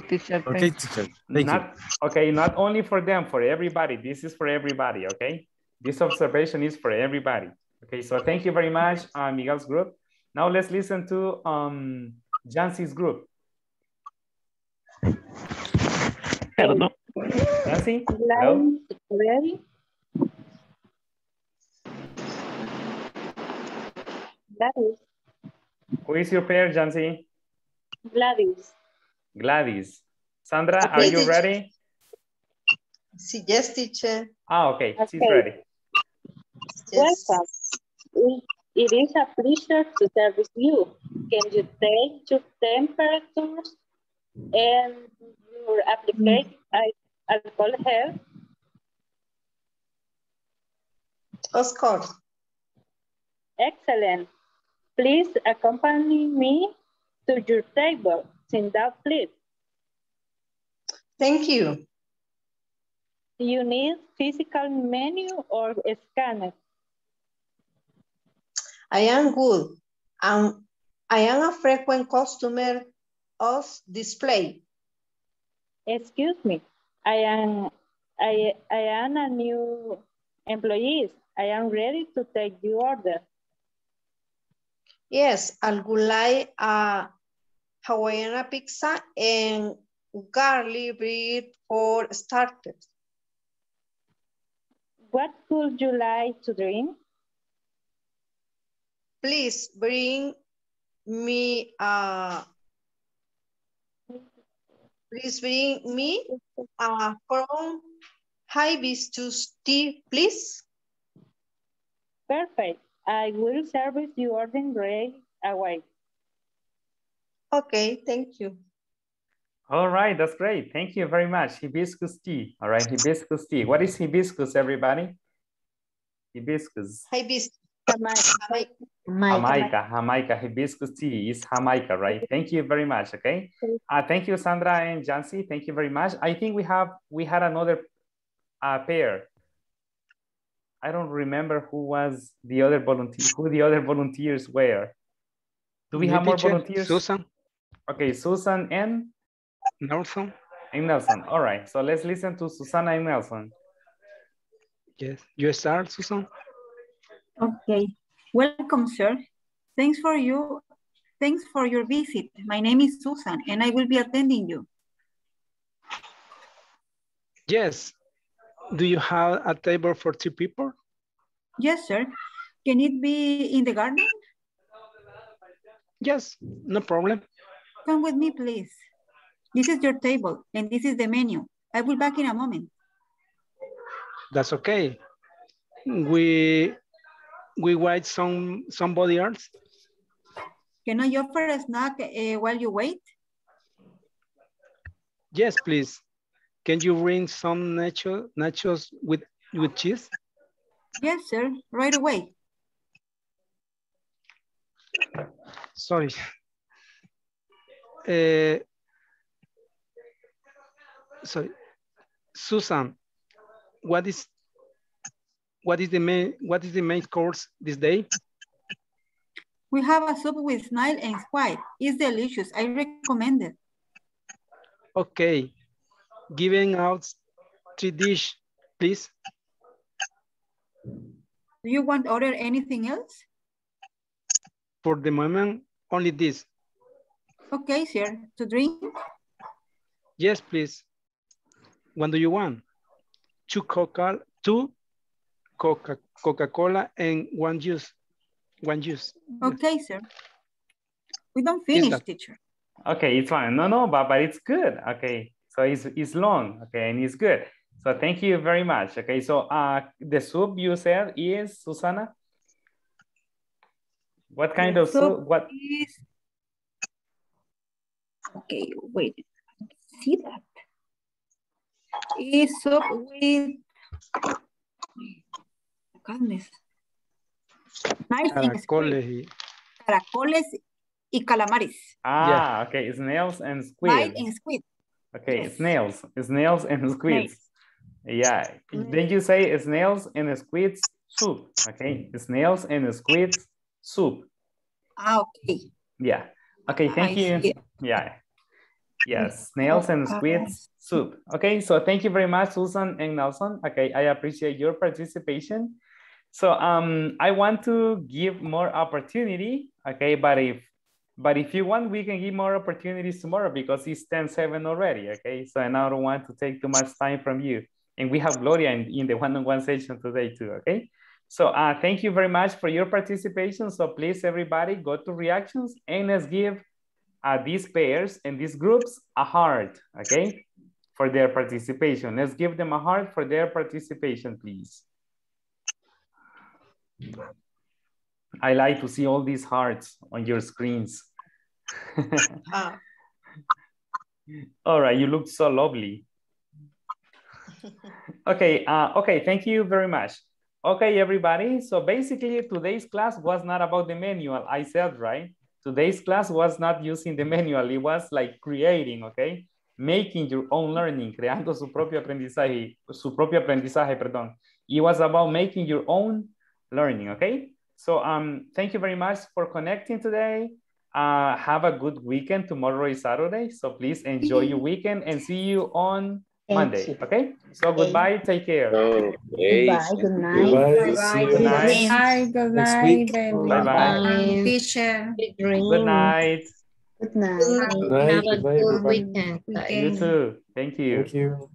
teacher. Okay, teacher. Thank you. not, Okay, not only for them, for everybody. This is for everybody, okay? This observation is for everybody. Okay, so thank you very much, uh, Miguel's group. Now let's listen to um, Jancy's group. Perdón. Jancy, hello? Gladys, ready? Gladys, Who is your pair, Jancy? Gladys. Gladys. Sandra, Okay, are you teacher. ready? Sí, yes, teacher. Ah, okay, she's ready. Yes. Welcome. It is a pleasure to service you. Can you take your temperatures and your application alcohol health? Of course. Excellent. Please accompany me to your table. Sit that please. Thank you. Do you need physical menu or a scanner? I am good. Um, I am a frequent customer of display. Excuse me. I am I, I am a new employee. I am ready to take the order. Yes, I would like a Hawaiian pizza and garlic bread for starters. What would you like to drink? Please bring me a please bring me a from hibiscus tea, please. Perfect. I will service you order right away. Okay, thank you. All right, that's great. Thank you very much. Hibiscus tea. All right, hibiscus tea. What is hibiscus, everybody? Hibiscus. Hibiscus. Jamaica, Jamaica, hibiscus tea is Jamaica, right? Thank you very much. Okay. Uh, thank you, Sandra and Jancy. Thank you very much. I think we have we had another uh, pair. I don't remember who was the other volunteer, who the other volunteers were. Do we Me, have more teacher, volunteers? Susan. Okay, Susan and Nelson. and Nelson. All right, so let's listen to Susana and Nelson. Yes. You start, Susan. Okay, welcome, sir. Thanks for you. Thanks for your visit. My name is Susan, and I will be attending you. Yes. Do you have a table for two people? Yes, sir. Can it be in the garden? Yes, no problem. Come with me, please. This is your table, and this is the menu. I will back in a moment. That's okay. We we wait some somebody else. Can I offer a snack uh, while you wait? Yes, please. Can you bring some nacho nachos with with cheese? Yes, sir. Right away. Sorry. Uh, sorry, Susan. What is what is the main what is the main course this day? We have a soup with snail and squid. It's delicious. I recommend it. Okay, giving out three dish, please. Do you want to order anything else? For the moment, only this. Okay, sir. To drink? Yes, please. What do you want? Two Coca, two Coca Coca Cola and one juice. One juice. Okay, sir. We don't finish, that- teacher. Okay, it's fine. No, no, but, but it's good. Okay, so it's, it's long. Okay, and it's good. So thank you very much. Okay, so uh, the soup you said is, Susana? What kind of soup? What? Is... Okay, wait. See that? Is soup with goodness. Nice things. Caracoles y- Caracoles y calamares. Ah, okay, snails and Knife squid. and squid. Okay, snails, snails and squids. Yeah, then you say snails and squids soup. Okay, snails and squids soup. Ah, okay. Yeah. Okay, thank I you. see. Yeah. Yes, snails and squids soup. Okay, so thank you very much, Susan and Nelson. Okay, I appreciate your participation. So um, I want to give more opportunity. Okay, but if but if you want, we can give more opportunities tomorrow because it's 10-7 already. Okay, so and I don't want to take too much time from you. And we have Gloria in, in the one-on-one session today too. Okay. So uh, thank you very much for your participation. So please, everybody, go to reactions and let's give uh, these pairs and these groups a heart, okay, for their participation. Let's give them a heart for their participation, please. I like to see all these hearts on your screens. [laughs] Ah, All right, you look so lovely. Okay, uh, okay, thank you very much. Okay, everybody, so basically today's class was not about the manual, I said, right? Today's class was not using the manual, it was like creating, okay? Making your own learning, creando su propio aprendizaje, su propio aprendizaje, perdón. It was about making your own learning, okay? So um, thank you very much for connecting today. Uh, have a good weekend. Tomorrow is Saturday, so please enjoy your [laughs] weekend and see you on Monday. you. Okay. So goodbye. Take care. Goodbye, good night. Goodbye. See you Good night. Hi, good night, week. baby. Bye bye. Teacher. Good night. Good night. Good night. Have a Goodbye, good everybody. weekend. guys. You too. Thank you. Thank you.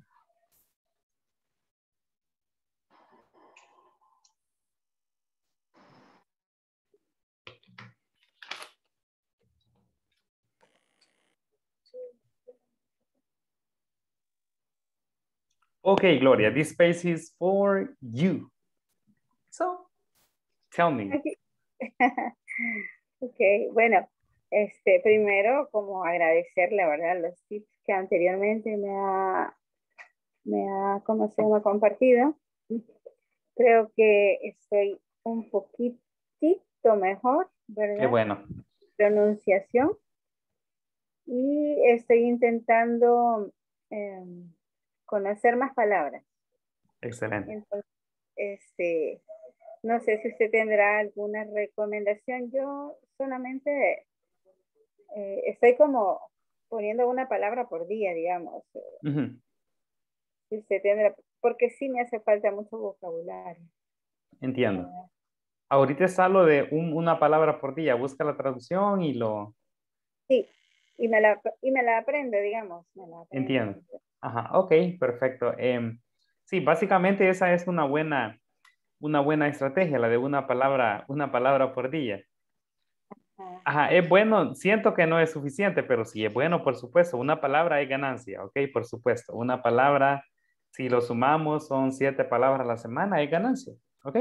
Okay, Gloria, this space is for you. So, tell me. [laughs] ok, bueno, este, primero como agradecerle, ¿verdad? Los tips que anteriormente me ha, me ha, ¿cómo se llama? Compartido. Creo que estoy un poquitito mejor, ¿verdad? Qué bueno. Pronunciación. Y estoy intentando em, conocer más palabras. Excelente. Entonces, este, no sé si usted tendrá alguna recomendación. Yo solamente eh, estoy como poniendo una palabra por día, digamos. Si usted tendrá, porque sí me hace falta mucho vocabulario. Entiendo. Ahorita es algo de un- una palabra por día. Busca la traducción y lo Sí, y me la, y me la aprendo, digamos. Me la aprendo. entiendo. Ajá, ok, perfecto. Em, sí, básicamente esa es una buena, una buena estrategia, la de una palabra, una palabra por día. Ajá, es bueno, siento que no es suficiente, pero sí es bueno, por supuesto. Una palabra es ganancia, ok, por supuesto. Una palabra, si lo sumamos, son siete palabras a la semana, es ganancia, ok.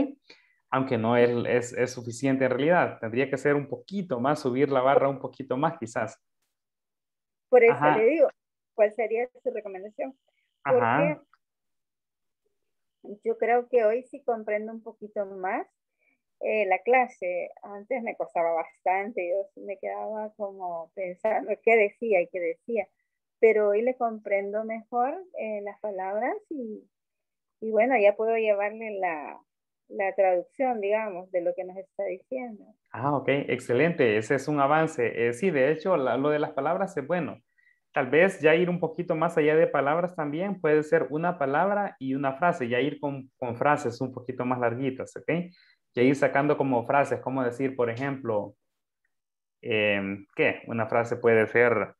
Aunque no es, es, es suficiente en realidad. Tendría que ser un poquito más, subir la barra un poquito más, quizás. Por eso Ajá. le digo, ¿cuál sería su recomendación? Ajá. Porque yo creo que hoy sí comprendo un poquito más eh, la clase. Antes me costaba bastante, yo me quedaba como pensando qué decía y qué decía. Pero hoy le comprendo mejor eh, las palabras y, y bueno, ya puedo llevarle la, la traducción, digamos, de lo que nos está diciendo. Ah, ok, excelente. Ese es un avance. Eh, sí, de hecho, la- lo de las palabras es bueno. Tal vez ya ir un poquito más allá de palabras también puede ser una palabra y una frase, ya ir con, con frases un poquito más larguitas, ¿ok? Ya ir sacando como frases, como decir, por ejemplo, em, ¿qué? Una frase puede ser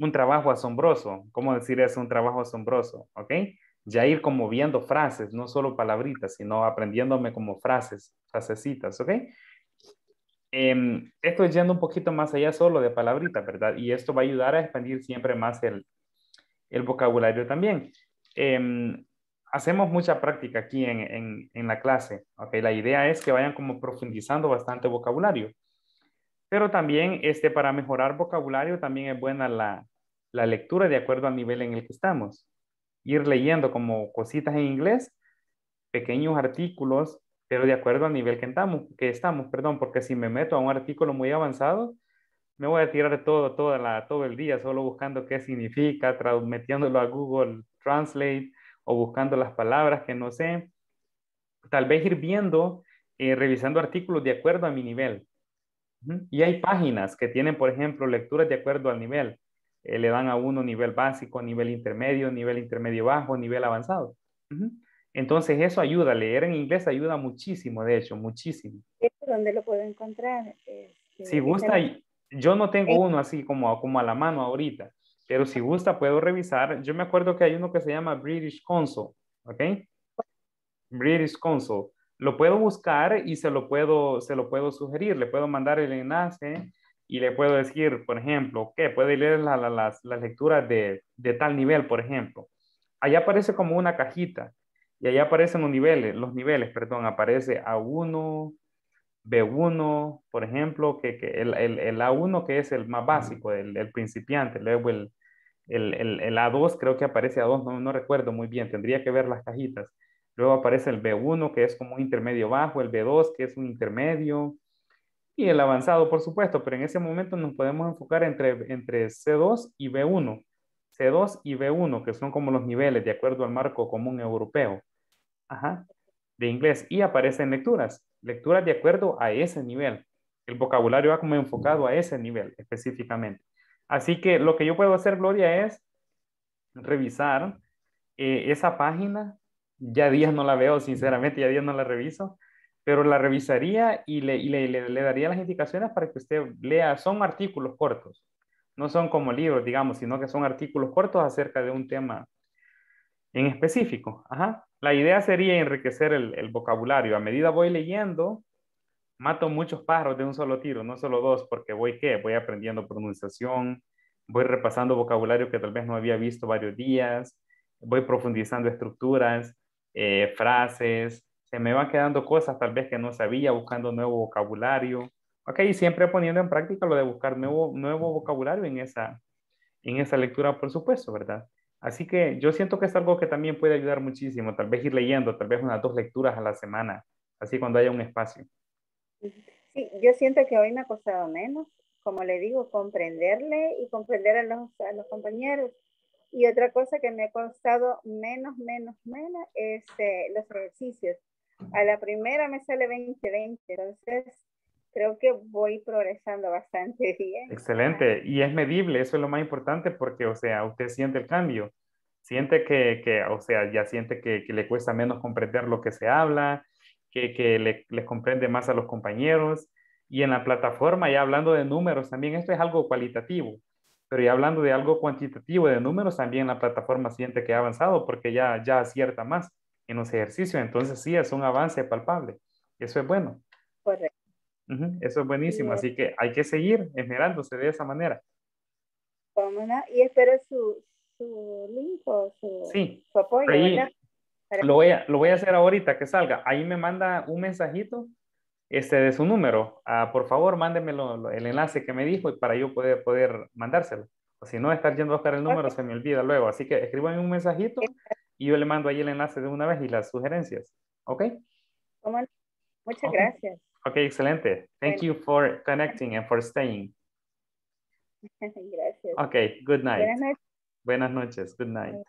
un trabajo asombroso. ¿Cómo decir eso? Un trabajo asombroso, ¿ok? Ya ir como viendo frases, no solo palabritas, sino aprendiéndome como frases, frasecitas, ¿ok? Em, esto es yendo un poquito más allá solo de palabritas, ¿verdad? Y esto va a ayudar a expandir siempre más el, el vocabulario también. Em, hacemos mucha práctica aquí en, en, en la clase, ¿ok? La idea es que vayan como profundizando bastante vocabulario. Pero también este, para mejorar vocabulario también es buena la, la lectura de acuerdo al nivel en el que estamos. Ir leyendo como cositas en inglés, pequeños artículos, pero de acuerdo al nivel que estamos, perdón, porque si me meto a un artículo muy avanzado, me voy a tirar todo, toda la, todo el día solo buscando qué significa, metiéndolo a Google Translate o buscando las palabras que no sé. Tal vez ir viendo, eh, revisando artículos de acuerdo a mi nivel. Y hay páginas que tienen, por ejemplo, lecturas de acuerdo al nivel. Eh, le dan a uno nivel básico, nivel intermedio, nivel intermedio bajo, nivel avanzado. Entonces eso ayuda, leer en inglés ayuda muchísimo, de hecho, muchísimo. ¿Esto dónde lo puedo encontrar? Este, Si gusta, yo no tengo en- uno así como, como a la mano ahorita, pero si gusta puedo revisar. Yo me acuerdo que hay uno que se llama British Council, ¿ok? British Council. Lo puedo buscar y se lo puedo, se lo puedo sugerir, le puedo mandar el enlace y le puedo decir, por ejemplo, que puede leer la- la- las, las lecturas de, de tal nivel, por ejemplo. Allá aparece como una cajita y allá aparecen los niveles, los niveles, perdón, aparece A1, B1, por ejemplo, que, que el, el, el A1 que es el más básico, el, el principiante, luego el, el, el, el A2 creo que aparece A2, no, no recuerdo muy bien, tendría que ver las cajitas. Luego aparece el B1 que es como un intermedio bajo, el B2 que es un intermedio y el avanzado, por supuesto, pero en ese momento nos podemos enfocar entre, entre C2 y B1. C2 y B1, que son como los niveles de acuerdo al marco común europeo. Ajá, de inglés. Y aparecen lecturas, lecturas de acuerdo a ese nivel. El vocabulario va como enfocado a ese nivel específicamente. Así que lo que yo puedo hacer, Gloria, es revisar eh, esa página. Ya días no la veo, sinceramente, ya días no la reviso, pero la revisaría y, le, y le, daría las indicaciones para que usted lea. Son artículos cortos, no son como libros, digamos, sino que son artículos cortos acerca de un tema en específico. Ajá. La idea sería enriquecer el, vocabulario. A medida voy leyendo, mato muchos pájaros de un solo tiro, no solo dos, porque voy, ¿qué? Voy aprendiendo pronunciación, voy repasando vocabulario que tal vez no había visto varios días, voy profundizando estructuras, eh, frases, se me van quedando cosas tal vez que no sabía, buscando nuevo vocabulario. Ok, y siempre poniendo en práctica lo de buscar nuevo, nuevo vocabulario en esa, en esa lectura, por supuesto, ¿verdad? Así que yo siento que es algo que también puede ayudar muchísimo, tal vez ir leyendo, tal vez unas dos lecturas a la semana, así cuando haya un espacio. Sí, yo siento que hoy me ha costado menos, como le digo, comprenderle y comprender a los, compañeros. Y otra cosa que me ha costado menos, menos, menos es eh, los ejercicios. A la primera me sale 20, 20, entonces creo que voy progresando bastante [laughs] bien. Excelente, y es medible, eso es lo más importante porque, o sea, usted siente el cambio, siente que, que o sea, ya siente que, que, le cuesta menos comprender lo que se habla, que, que le, les comprende más a los compañeros, y en la plataforma, ya hablando de números, también esto es algo cualitativo, pero ya hablando de algo cuantitativo de números, también la plataforma siente que ha avanzado porque ya, ya acierta más en los ejercicios, entonces sí, es un avance palpable, eso es bueno. Correcto. Uh -huh. Eso es buenísimo, así que hay que seguir esmerándose de esa manera. ¿Cómo no? Y espero su, su link o su, sí. su apoyo. Lo voy, a, lo voy a hacer ahorita que salga. Ahí me manda un mensajito este, de su número. Ah, por favor, mándemelo el enlace que me dijo para yo poder, poder mandárselo. O si no, estar yendo a buscar el número okay. se me olvida luego. Así que escríbanme un mensajito y yo le mando ahí el enlace de una vez y las sugerencias. ¿Ok? ¿Cómo? Muchas okay. gracias. Okay, excelente. Thank you for connecting and for staying. [laughs] Gracias. Okay, good night. Buenas noches. Buenas noches. Good night.